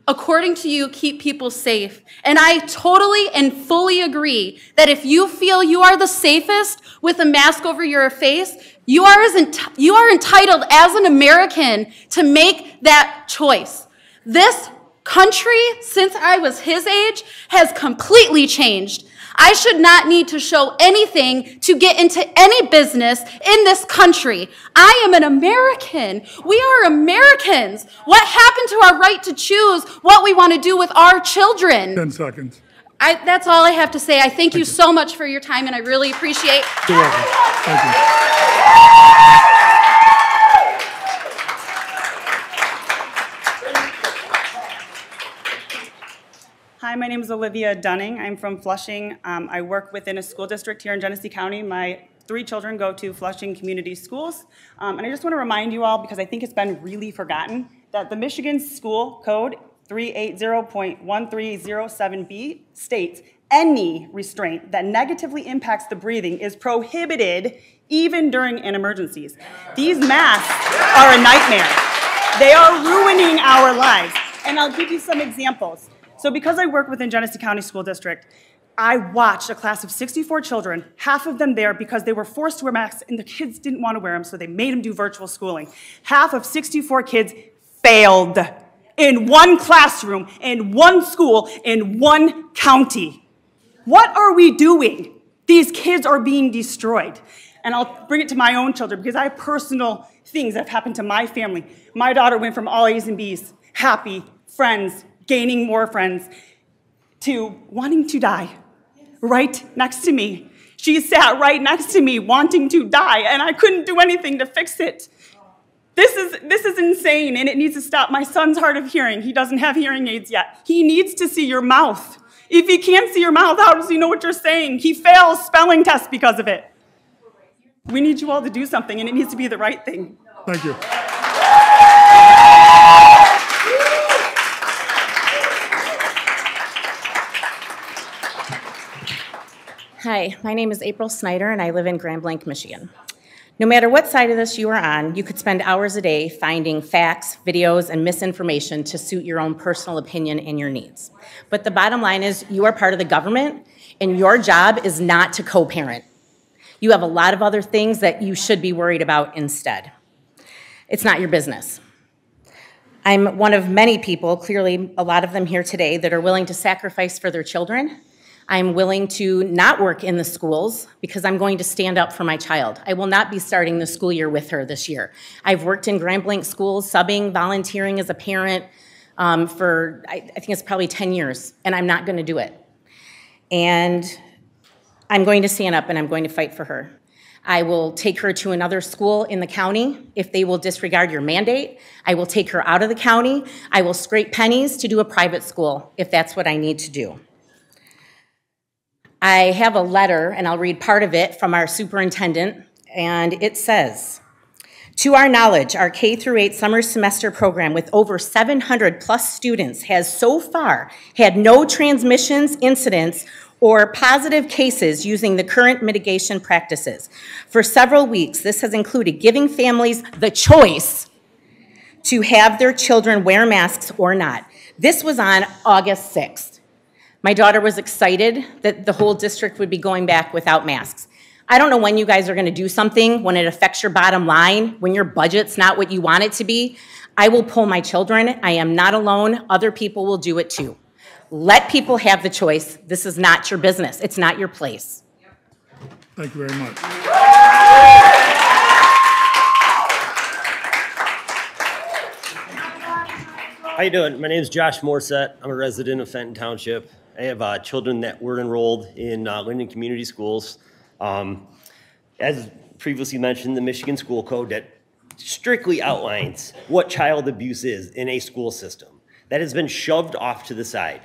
according to you, keep people safe. And I totally and fully agree that if you feel you are the safest with a mask over your face, you are, as enti- you are entitled as an American to make that choice. This country, since I was his age, has completely changed. I should not need to show anything to get into any business in this country. I am an American. We are Americans. What happened to our right to choose what we want to do with our children? 10 seconds. I, that's all I have to say. I thank, you, so much for your time, and I really appreciate. You're welcome. Thank you. Hi, my name is Olivia Dunning. I'm from Flushing. Um, I work within a school district here in Genesee County. My three children go to Flushing Community Schools. Um, and I just want to remind you all, because I think it's been really forgotten, that the Michigan School Code 380.1307B states any restraint that negatively impacts the breathing is prohibited even during an emergencies. These masks are a nightmare. They are ruining our lives. And I'll give you some examples. So because I work within Genesee County School District, I watched a class of 64 children, half of them there because they were forced to wear masks and the kids didn't want to wear them, so they made them do virtual schooling. Half of 64 kids failed in one classroom, in one school, in one county. What are we doing? These kids are being destroyed. And I'll bring it to my own children because I have personal things that have happened to my family. My daughter went from all A's and B's, happy, friends, gaining more friends, to wanting to die right next to me. She sat right next to me wanting to die, and I couldn't do anything to fix it. This is, this is insane and it needs to stop. My son's hard of hearing. He doesn't have hearing aids yet. He needs to see your mouth. If he can't see your mouth, how does he know what you're saying? He fails spelling tests because of it. We need you all to do something and it needs to be the right thing. Thank you. Hi, my name is April Snyder and I live in Grand Blanc, Michigan. No matter what side of this you are on, you could spend hours a day finding facts, videos, and misinformation to suit your own personal opinion and your needs. But the bottom line is you are part of the government and your job is not to co-parent. You have a lot of other things that you should be worried about instead. It's not your business. I'm one of many people, clearly a lot of them here today, that are willing to sacrifice for their children I'm willing to not work in the schools because I'm going to stand up for my child. I will not be starting the school year with her this year. I've worked in Grand Blanc schools, subbing, volunteering as a parent um, for, I, I think it's probably 10 years, and I'm not going to do it. And I'm going to stand up and I'm going to fight for her. I will take her to another school in the county if they will disregard your mandate. I will take her out of the county. I will scrape pennies to do a private school if that's what I need to do. I have a letter, and I'll read part of it from our superintendent, and it says, to our knowledge, our K through 8 summer semester program with over 700 plus students has so far had no transmissions, incidents, or positive cases using the current mitigation practices. For several weeks, this has included giving families the choice to have their children wear masks or not. This was on August 6th. My daughter was excited that the whole district would be going back without masks. I don't know when you guys are going to do something, when it affects your bottom line, when your budget's not what you want it to be. I will pull my children. I am not alone. Other people will do it too. Let people have the choice. This is not your business. It's not your place. Thank you very much. How you doing? My name is Josh Morset. I'm a resident of Fenton Township. I have uh, children that were enrolled in uh, Linden Community Schools. Um, as previously mentioned, the Michigan School Code that strictly outlines what child abuse is in a school system. That has been shoved off to the side.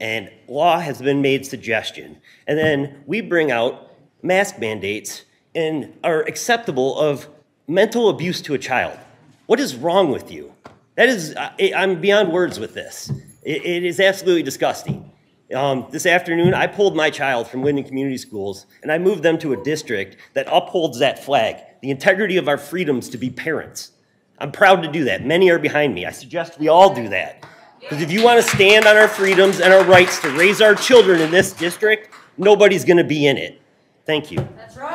And law has been made suggestion. And then we bring out mask mandates and are acceptable of mental abuse to a child. What is wrong with you? That is, I'm beyond words with this. it, it is absolutely disgusting. Um, this afternoon, I pulled my child from Linden Community Schools and I moved them to a district that upholds that flag, the integrity of our freedoms to be parents. I'm proud to do that. Many are behind me. I suggest we all do that. Because if you want to stand on our freedoms and our rights to raise our children in this district, nobody's going to be in it. Thank you. That's right.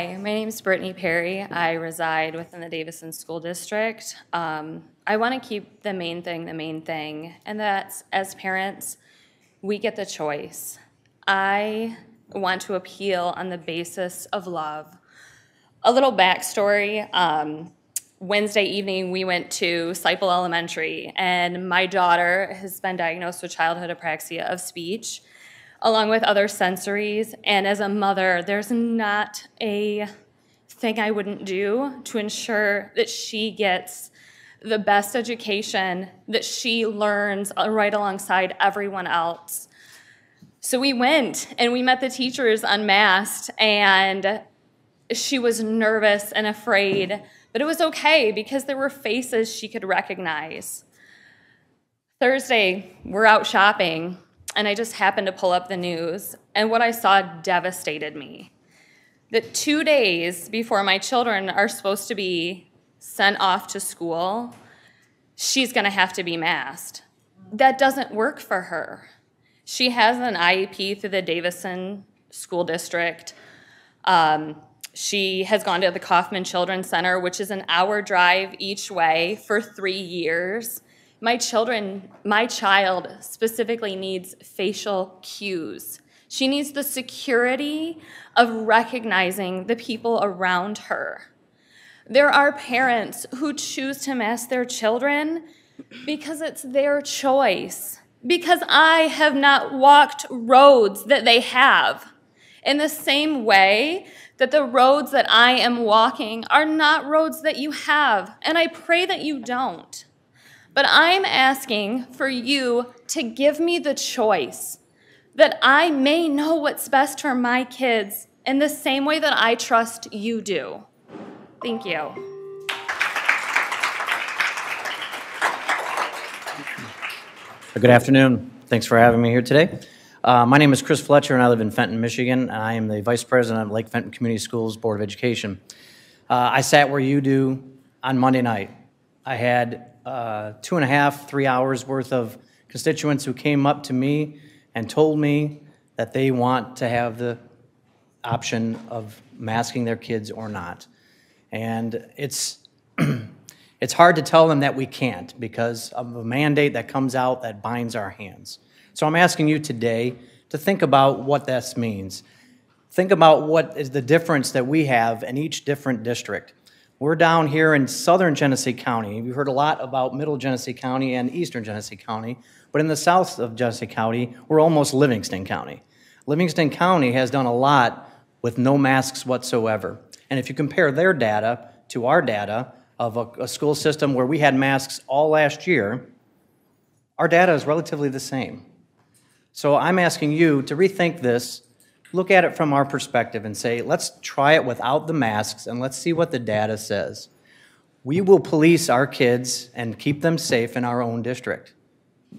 Hi, my name is Brittany Perry. I reside within the Davison School District. Um, I want to keep the main thing the main thing, and that's as parents, we get the choice. I want to appeal on the basis of love. A little backstory. Um, Wednesday evening, we went to Siple Elementary, and my daughter has been diagnosed with childhood apraxia of speech along with other sensories. And as a mother, there's not a thing I wouldn't do to ensure that she gets the best education, that she learns right alongside everyone else. So we went and we met the teachers unmasked, and she was nervous and afraid, but it was okay because there were faces she could recognize. Thursday, we're out shopping and I just happened to pull up the news, and what I saw devastated me. That two days before my children are supposed to be sent off to school, she's gonna have to be masked. That doesn't work for her. She has an IEP through the Davison School District. Um, she has gone to the Kaufman Children's Center, which is an hour drive each way for three years. My children, my child specifically needs facial cues. She needs the security of recognizing the people around her. There are parents who choose to mask their children because it's their choice. because I have not walked roads that they have. In the same way that the roads that I am walking are not roads that you have, and I pray that you don't. But I'm asking for you to give me the choice that I may know what's best for my kids in the same way that I trust you do. Thank you. Good afternoon. Thanks for having me here today. Uh, My name is Chris Fletcher, and I live in Fenton, Michigan. And I am the Vice President of Lake Fenton Community Schools Board of Education. Uh, I sat where you do on Monday night. I had uh, two and a half, three hours worth of constituents who came up to me and told me that they want to have the option of masking their kids or not. And it's, it's hard to tell them that we can't because of a mandate that comes out that binds our hands. So I'm asking you today to think about what this means. Think about what is the difference that we have in each different district. We're down here in southern Genesee County. We've heard a lot about middle Genesee County and eastern Genesee County, but in the south of Genesee County, we're almost Livingston County. Livingston County has done a lot with no masks whatsoever. And if you compare their data to our data of a, a school system where we had masks all last year, our data is relatively the same. So I'm asking you to rethink this, look at it from our perspective and say, let's try it without the masks and let's see what the data says. We will police our kids and keep them safe in our own district.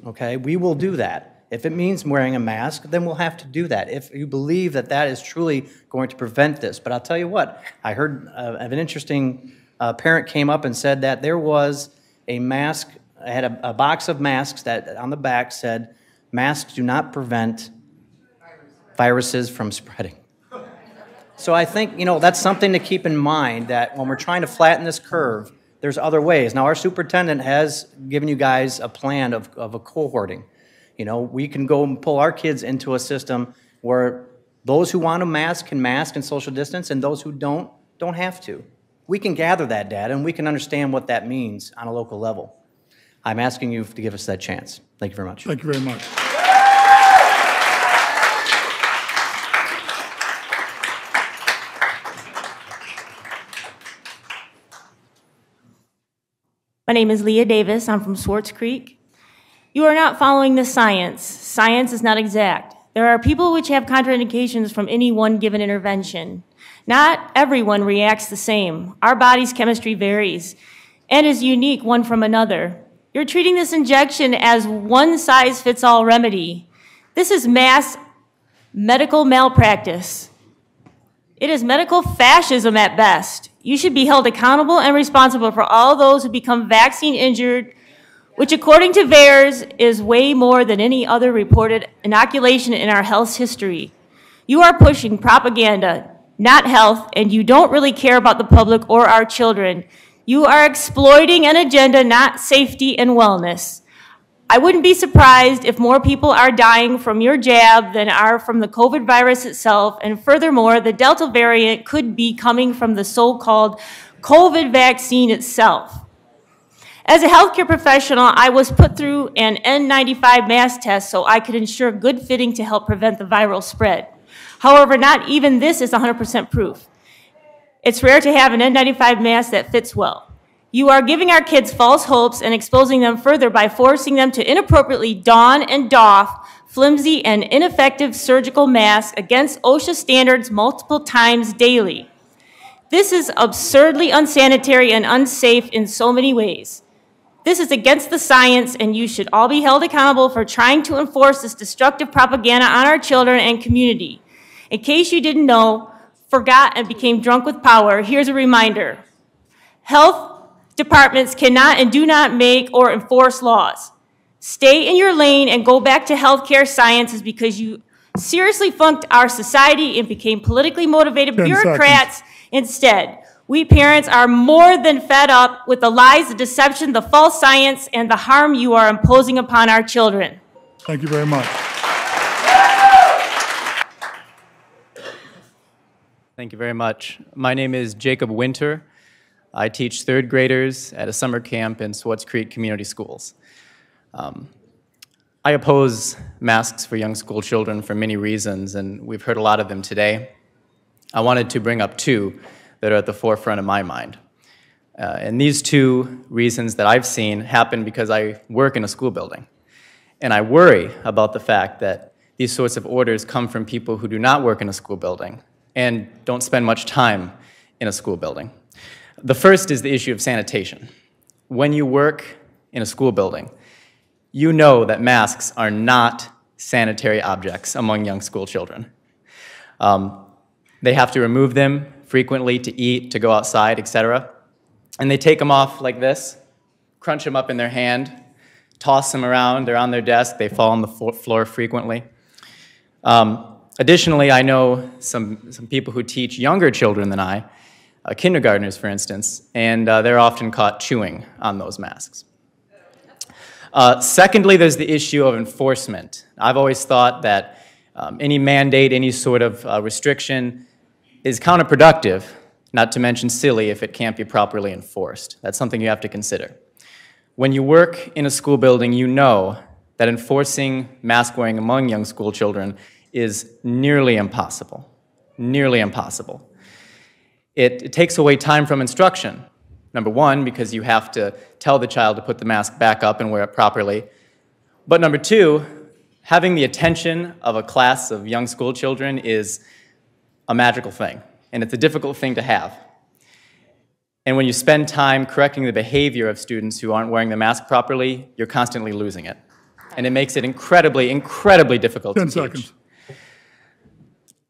Okay? We will do that. If it means wearing a mask, then we'll have to do that. If you believe that that is truly going to prevent this. But I'll tell you what, I heard uh, of an interesting uh, parent came up and said that there was a mask, I had a, a box of masks that on the back said, masks do not prevent viruses from spreading. So I think, you know, that's something to keep in mind that when we're trying to flatten this curve, there's other ways. Now, our superintendent has given you guys a plan of, of a cohorting. You know, we can go and pull our kids into a system where those who want to mask can mask and social distance, and those who don't, don't have to. We can gather that data and we can understand what that means on a local level. I'm asking you to give us that chance. Thank you very much. Thank you very much. My name is Leah Davis. I'm from Swartz Creek. You are not following the science. Science is not exact. There are people which have contraindications from any one given intervention. Not everyone reacts the same. Our body's chemistry varies and is unique one from another. You're treating this injection as one size fits all remedy. This is mass medical malpractice. It is medical fascism at best. You should be held accountable and responsible for all those who become vaccine injured, which according to VAERS is way more than any other reported inoculation in our health history. You are pushing propaganda, not health, and you don't really care about the public or our children. You are exploiting an agenda, not safety and wellness. I wouldn't be surprised if more people are dying from your jab than are from the COVID virus itself. And furthermore, the Delta variant could be coming from the so-called COVID vaccine itself. As a healthcare professional, I was put through an N95 mask test so I could ensure good fitting to help prevent the viral spread. However, not even this is 100% proof. It's rare to have an N95 mask that fits well. You are giving our kids false hopes and exposing them further by forcing them to inappropriately don and doff flimsy and ineffective surgical masks against OSHA standards multiple times daily. This is absurdly unsanitary and unsafe in so many ways. This is against the science, and you should all be held accountable for trying to enforce this destructive propaganda on our children and community. In case you didn't know, forgot, and became drunk with power, here's a reminder. Health departments cannot and do not make or enforce laws. Stay in your lane and go back to healthcare sciences because you seriously funked our society and became politically motivated Ten bureaucrats instead. We parents are more than fed up with the lies, the deception, the false science, and the harm you are imposing upon our children. Thank you very much. Thank you very much. My name is Jacob Winter. I teach third graders at a summer camp in Swartz Creek Community Schools. Um, I oppose masks for young school children for many reasons, and we've heard a lot of them today. I wanted to bring up two that are at the forefront of my mind. Uh, and these two reasons that I've seen happen because I work in a school building. And I worry about the fact that these sorts of orders come from people who do not work in a school building and don't spend much time in a school building. The first is the issue of sanitation. When you work in a school building, you know that masks are not sanitary objects among young school children. Um, they have to remove them frequently to eat, to go outside, etc. And they take them off like this, crunch them up in their hand, toss them around, they're on their desk, they fall on the floor frequently. Um, additionally, I know some, some people who teach younger children than I, uh, kindergartners for instance, and uh, they're often caught chewing on those masks. Uh, secondly, there's the issue of enforcement. I've always thought that um, any mandate, any sort of uh, restriction is counterproductive, not to mention silly if it can't be properly enforced. That's something you have to consider. When you work in a school building, you know that enforcing mask wearing among young school children is nearly impossible. Nearly impossible. It, it takes away time from instruction. Number one, because you have to tell the child to put the mask back up and wear it properly. But number two, having the attention of a class of young school children is a magical thing, and it's a difficult thing to have. And when you spend time correcting the behavior of students who aren't wearing the mask properly, you're constantly losing it. And it makes it incredibly, incredibly difficult 10 to seconds. teach.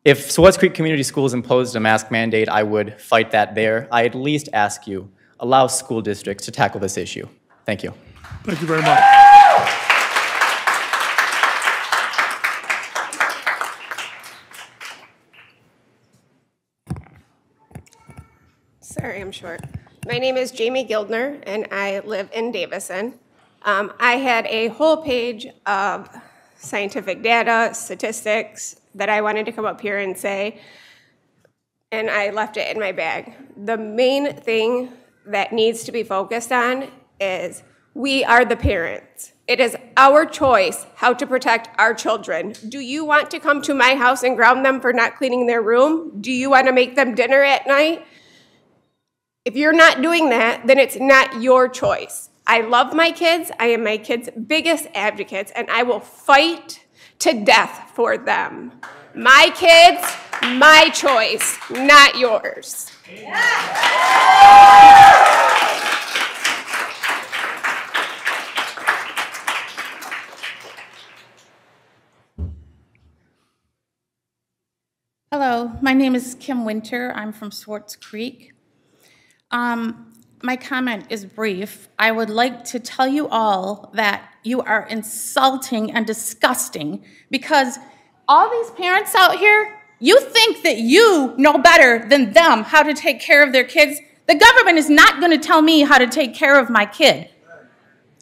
If Swartz Creek Community Schools imposed a mask mandate, I would fight that there. I at least ask you, allow school districts to tackle this issue. Thank you. Thank you very much. Sorry, I'm short. My name is Jamie Gildner, and I live in Davison. Um, I had a whole page of scientific data, statistics that I wanted to come up here and say, and I left it in my bag. The main thing that needs to be focused on is we are the parents. It is our choice how to protect our children. Do you want to come to my house and ground them for not cleaning their room? Do you want to make them dinner at night? If you're not doing that, then it's not your choice. I love my kids. I am my kids' biggest advocates, and I will fight to death for them. My kids, my choice, not yours. Hello, my name is Kim Winter. I'm from Swartz Creek. Um, my comment is brief. I would like to tell you all that you are insulting and disgusting because all these parents out here, you think that you know better than them how to take care of their kids. The government is not going to tell me how to take care of my kid.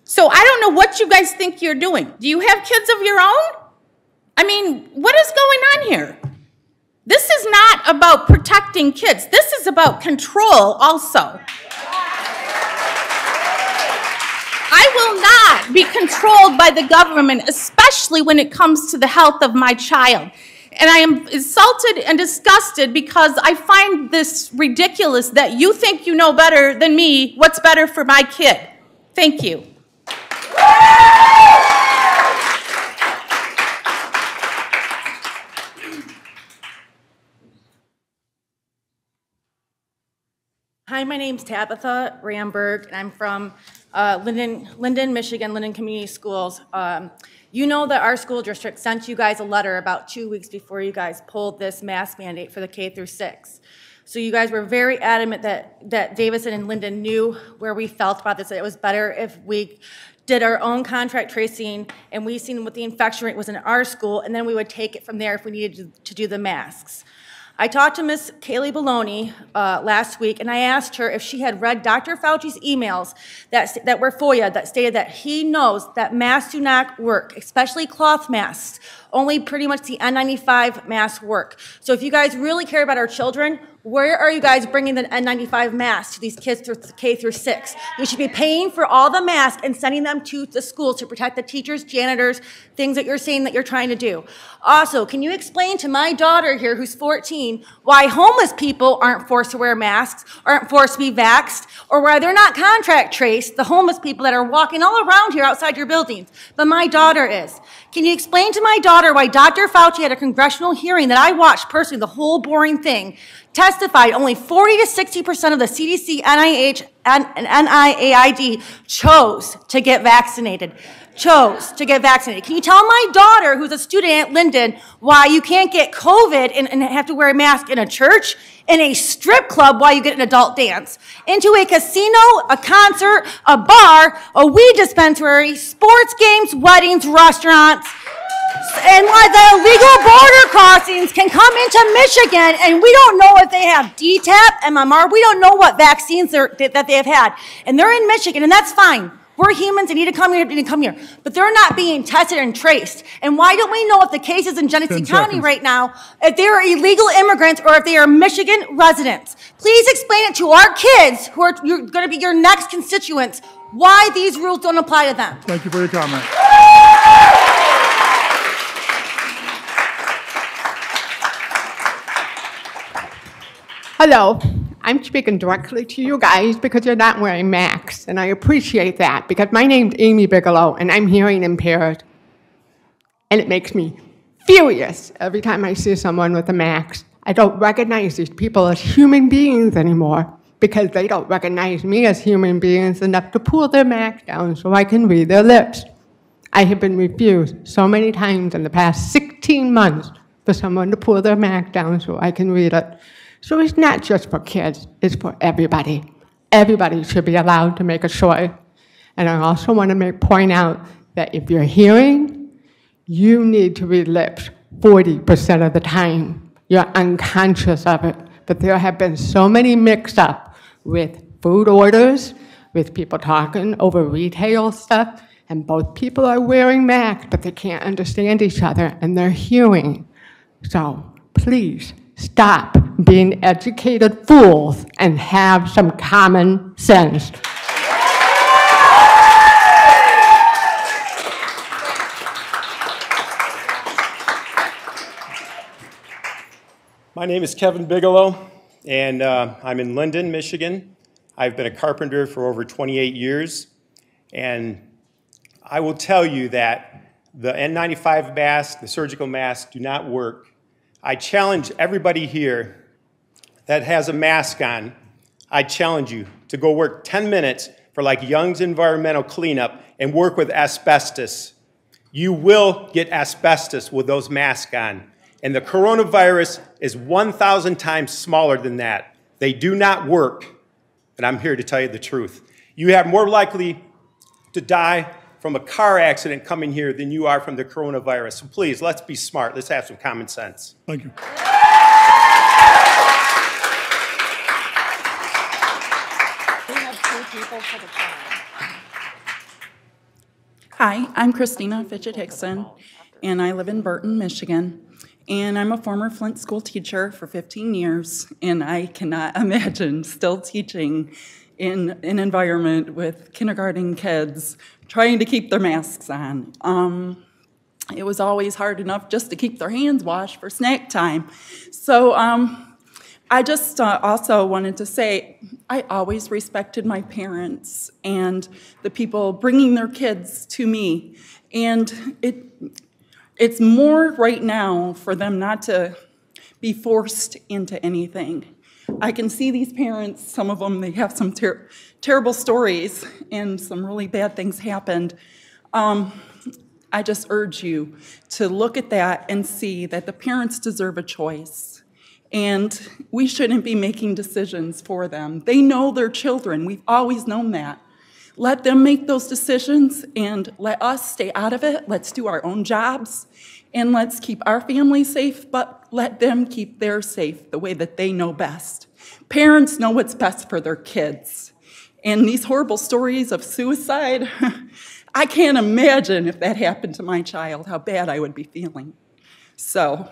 So I don't know what you guys think you're doing. Do you have kids of your own? I mean, what is going on here? This is not about protecting kids. This is about control also. I will not be controlled by the government, especially when it comes to the health of my child. And I am insulted and disgusted because I find this ridiculous that you think you know better than me what's better for my kid. Thank you. Hi, my name's Tabitha Ramberg, and I'm from uh, Linden, Linden, Michigan, Linden Community Schools. Um, you know that our school district sent you guys a letter about two weeks before you guys pulled this mask mandate for the K through six. So you guys were very adamant that, that Davison and Linden knew where we felt about this, that it was better if we did our own contract tracing and we seen what the infection rate was in our school, and then we would take it from there if we needed to, to do the masks. I talked to Miss Kaylee Baloney uh, last week, and I asked her if she had read Dr. Fauci's emails that, that were FOIA that stated that he knows that masks do not work, especially cloth masks. Only pretty much the N95 masks work. So if you guys really care about our children, Where are you guys bringing the N95 masks to these kids through K through six? You should be paying for all the masks and sending them to the schools to protect the teachers, janitors, things that you're saying that you're trying to do. Also, can you explain to my daughter here, who's 14, why homeless people aren't forced to wear masks, aren't forced to be vaxxed, or why they're not contract traced, the homeless people that are walking all around here outside your buildings, but my daughter is? Can you explain to my daughter why Dr. Fauci had a congressional hearing that I watched personally, the whole boring thing, testified only 40 to 60% of the CDC, NIH, and NIAID chose to get vaccinated. Chose to get vaccinated. Can you tell my daughter, who's a student at Linden, why you can't get COVID and, and have to wear a mask in a church, in a strip club while you get an adult dance, into a casino, a concert, a bar, a weed dispensary, sports games, weddings, restaurants, and why the illegal border crossings can come into Michigan and we don't know if they have DTaP, MMR, we don't know what vaccines that they have had. And they're in Michigan, and that's fine. We're humans, they need to come here, they need to come here. But they're not being tested and traced. And why don't we know if the cases in Genesee County right now, if they are illegal immigrants or if they are Michigan residents? Please explain it to our kids who are going to be your next constituents why these rules don't apply to them. Thank you for your comment. Hello, I'm speaking directly to you guys because you're not wearing masks, and I appreciate that because my name's Amy Bigelow and I'm hearing impaired. And it makes me furious every time I see someone with a mask. I don't recognize these people as human beings anymore because they don't recognize me as human beings enough to pull their mask down so I can read their lips. I have been refused so many times in the past 16 months for someone to pull their mask down so I can read it. So it's not just for kids, it's for everybody. Everybody should be allowed to make a choice. And I also want to make, point out that if you're hearing, you need to read lips 40% of the time. You're unconscious of it. But there have been so many mix up with food orders, with people talking over retail stuff, and both people are wearing masks, but they can't understand each other and they're hearing. So please stop being educated fools and have some common sense. My name is Kevin Bigelow, and uh, I'm in Linden, Michigan. I've been a carpenter for over 28 years, and I will tell you that the N95 mask, the surgical mask, do not work. I challenge everybody here that has a mask on, I challenge you to go work 10 minutes for like Young's Environmental Cleanup and work with asbestos. You will get asbestos with those masks on. And the coronavirus is 1,000 times smaller than that. They do not work. And I'm here to tell you the truth. You have more likely to die from a car accident coming here than you are from the coronavirus. So please, let's be smart. Let's have some common sense. Thank you. Hi, I'm Christina Fitchett Hickson, and I live in Burton, Michigan. And I'm a former Flint school teacher for 15 years, and I cannot imagine still teaching in an environment with kindergarten kids trying to keep their masks on. Um, it was always hard enough just to keep their hands washed for snack time. So um, I just uh, also wanted to say I always respected my parents and the people bringing their kids to me. And it, it's more right now for them not to be forced into anything. I can see these parents, some of them, they have some ter- terrible stories and some really bad things happened. Um, I just urge you to look at that and see that the parents deserve a choice. And we shouldn't be making decisions for them. They know their children. We've always known that. Let them make those decisions and let us stay out of it. Let's do our own jobs and let's keep our family safe, but let them keep theirs safe the way that they know best. Parents know what's best for their kids. And these horrible stories of suicide, I can't imagine if that happened to my child, how bad I would be feeling. So,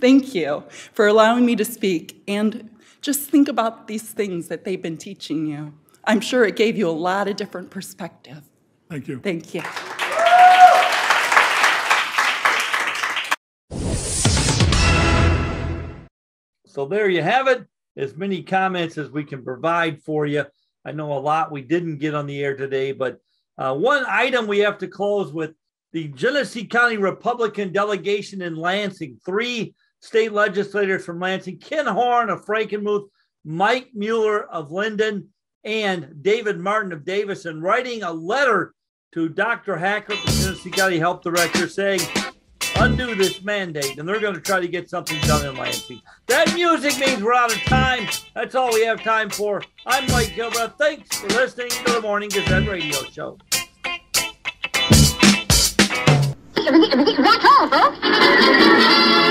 thank you for allowing me to speak and Just think about these things that they've been teaching you. I'm sure it gave you a lot of different perspective. Thank you. Thank you. So there you have it. As many comments as we can provide for you. I know a lot we didn't get on the air today, but uh, one item we have to close with the Genesee County Republican delegation in Lansing. Three state legislators from Lansing Ken Horn of Frankenmuth, Mike Mueller of Linden, and David Martin of Davison writing a letter to Dr. Hackert, the Genesee County Health Director, saying, undo this mandate, and they're going to try to get something done in Lansing. That music means we're out of time. That's all we have time for. I'm Mike Kilbreth. Thanks for listening to the Morning Gazette Radio Show. That's all, folks.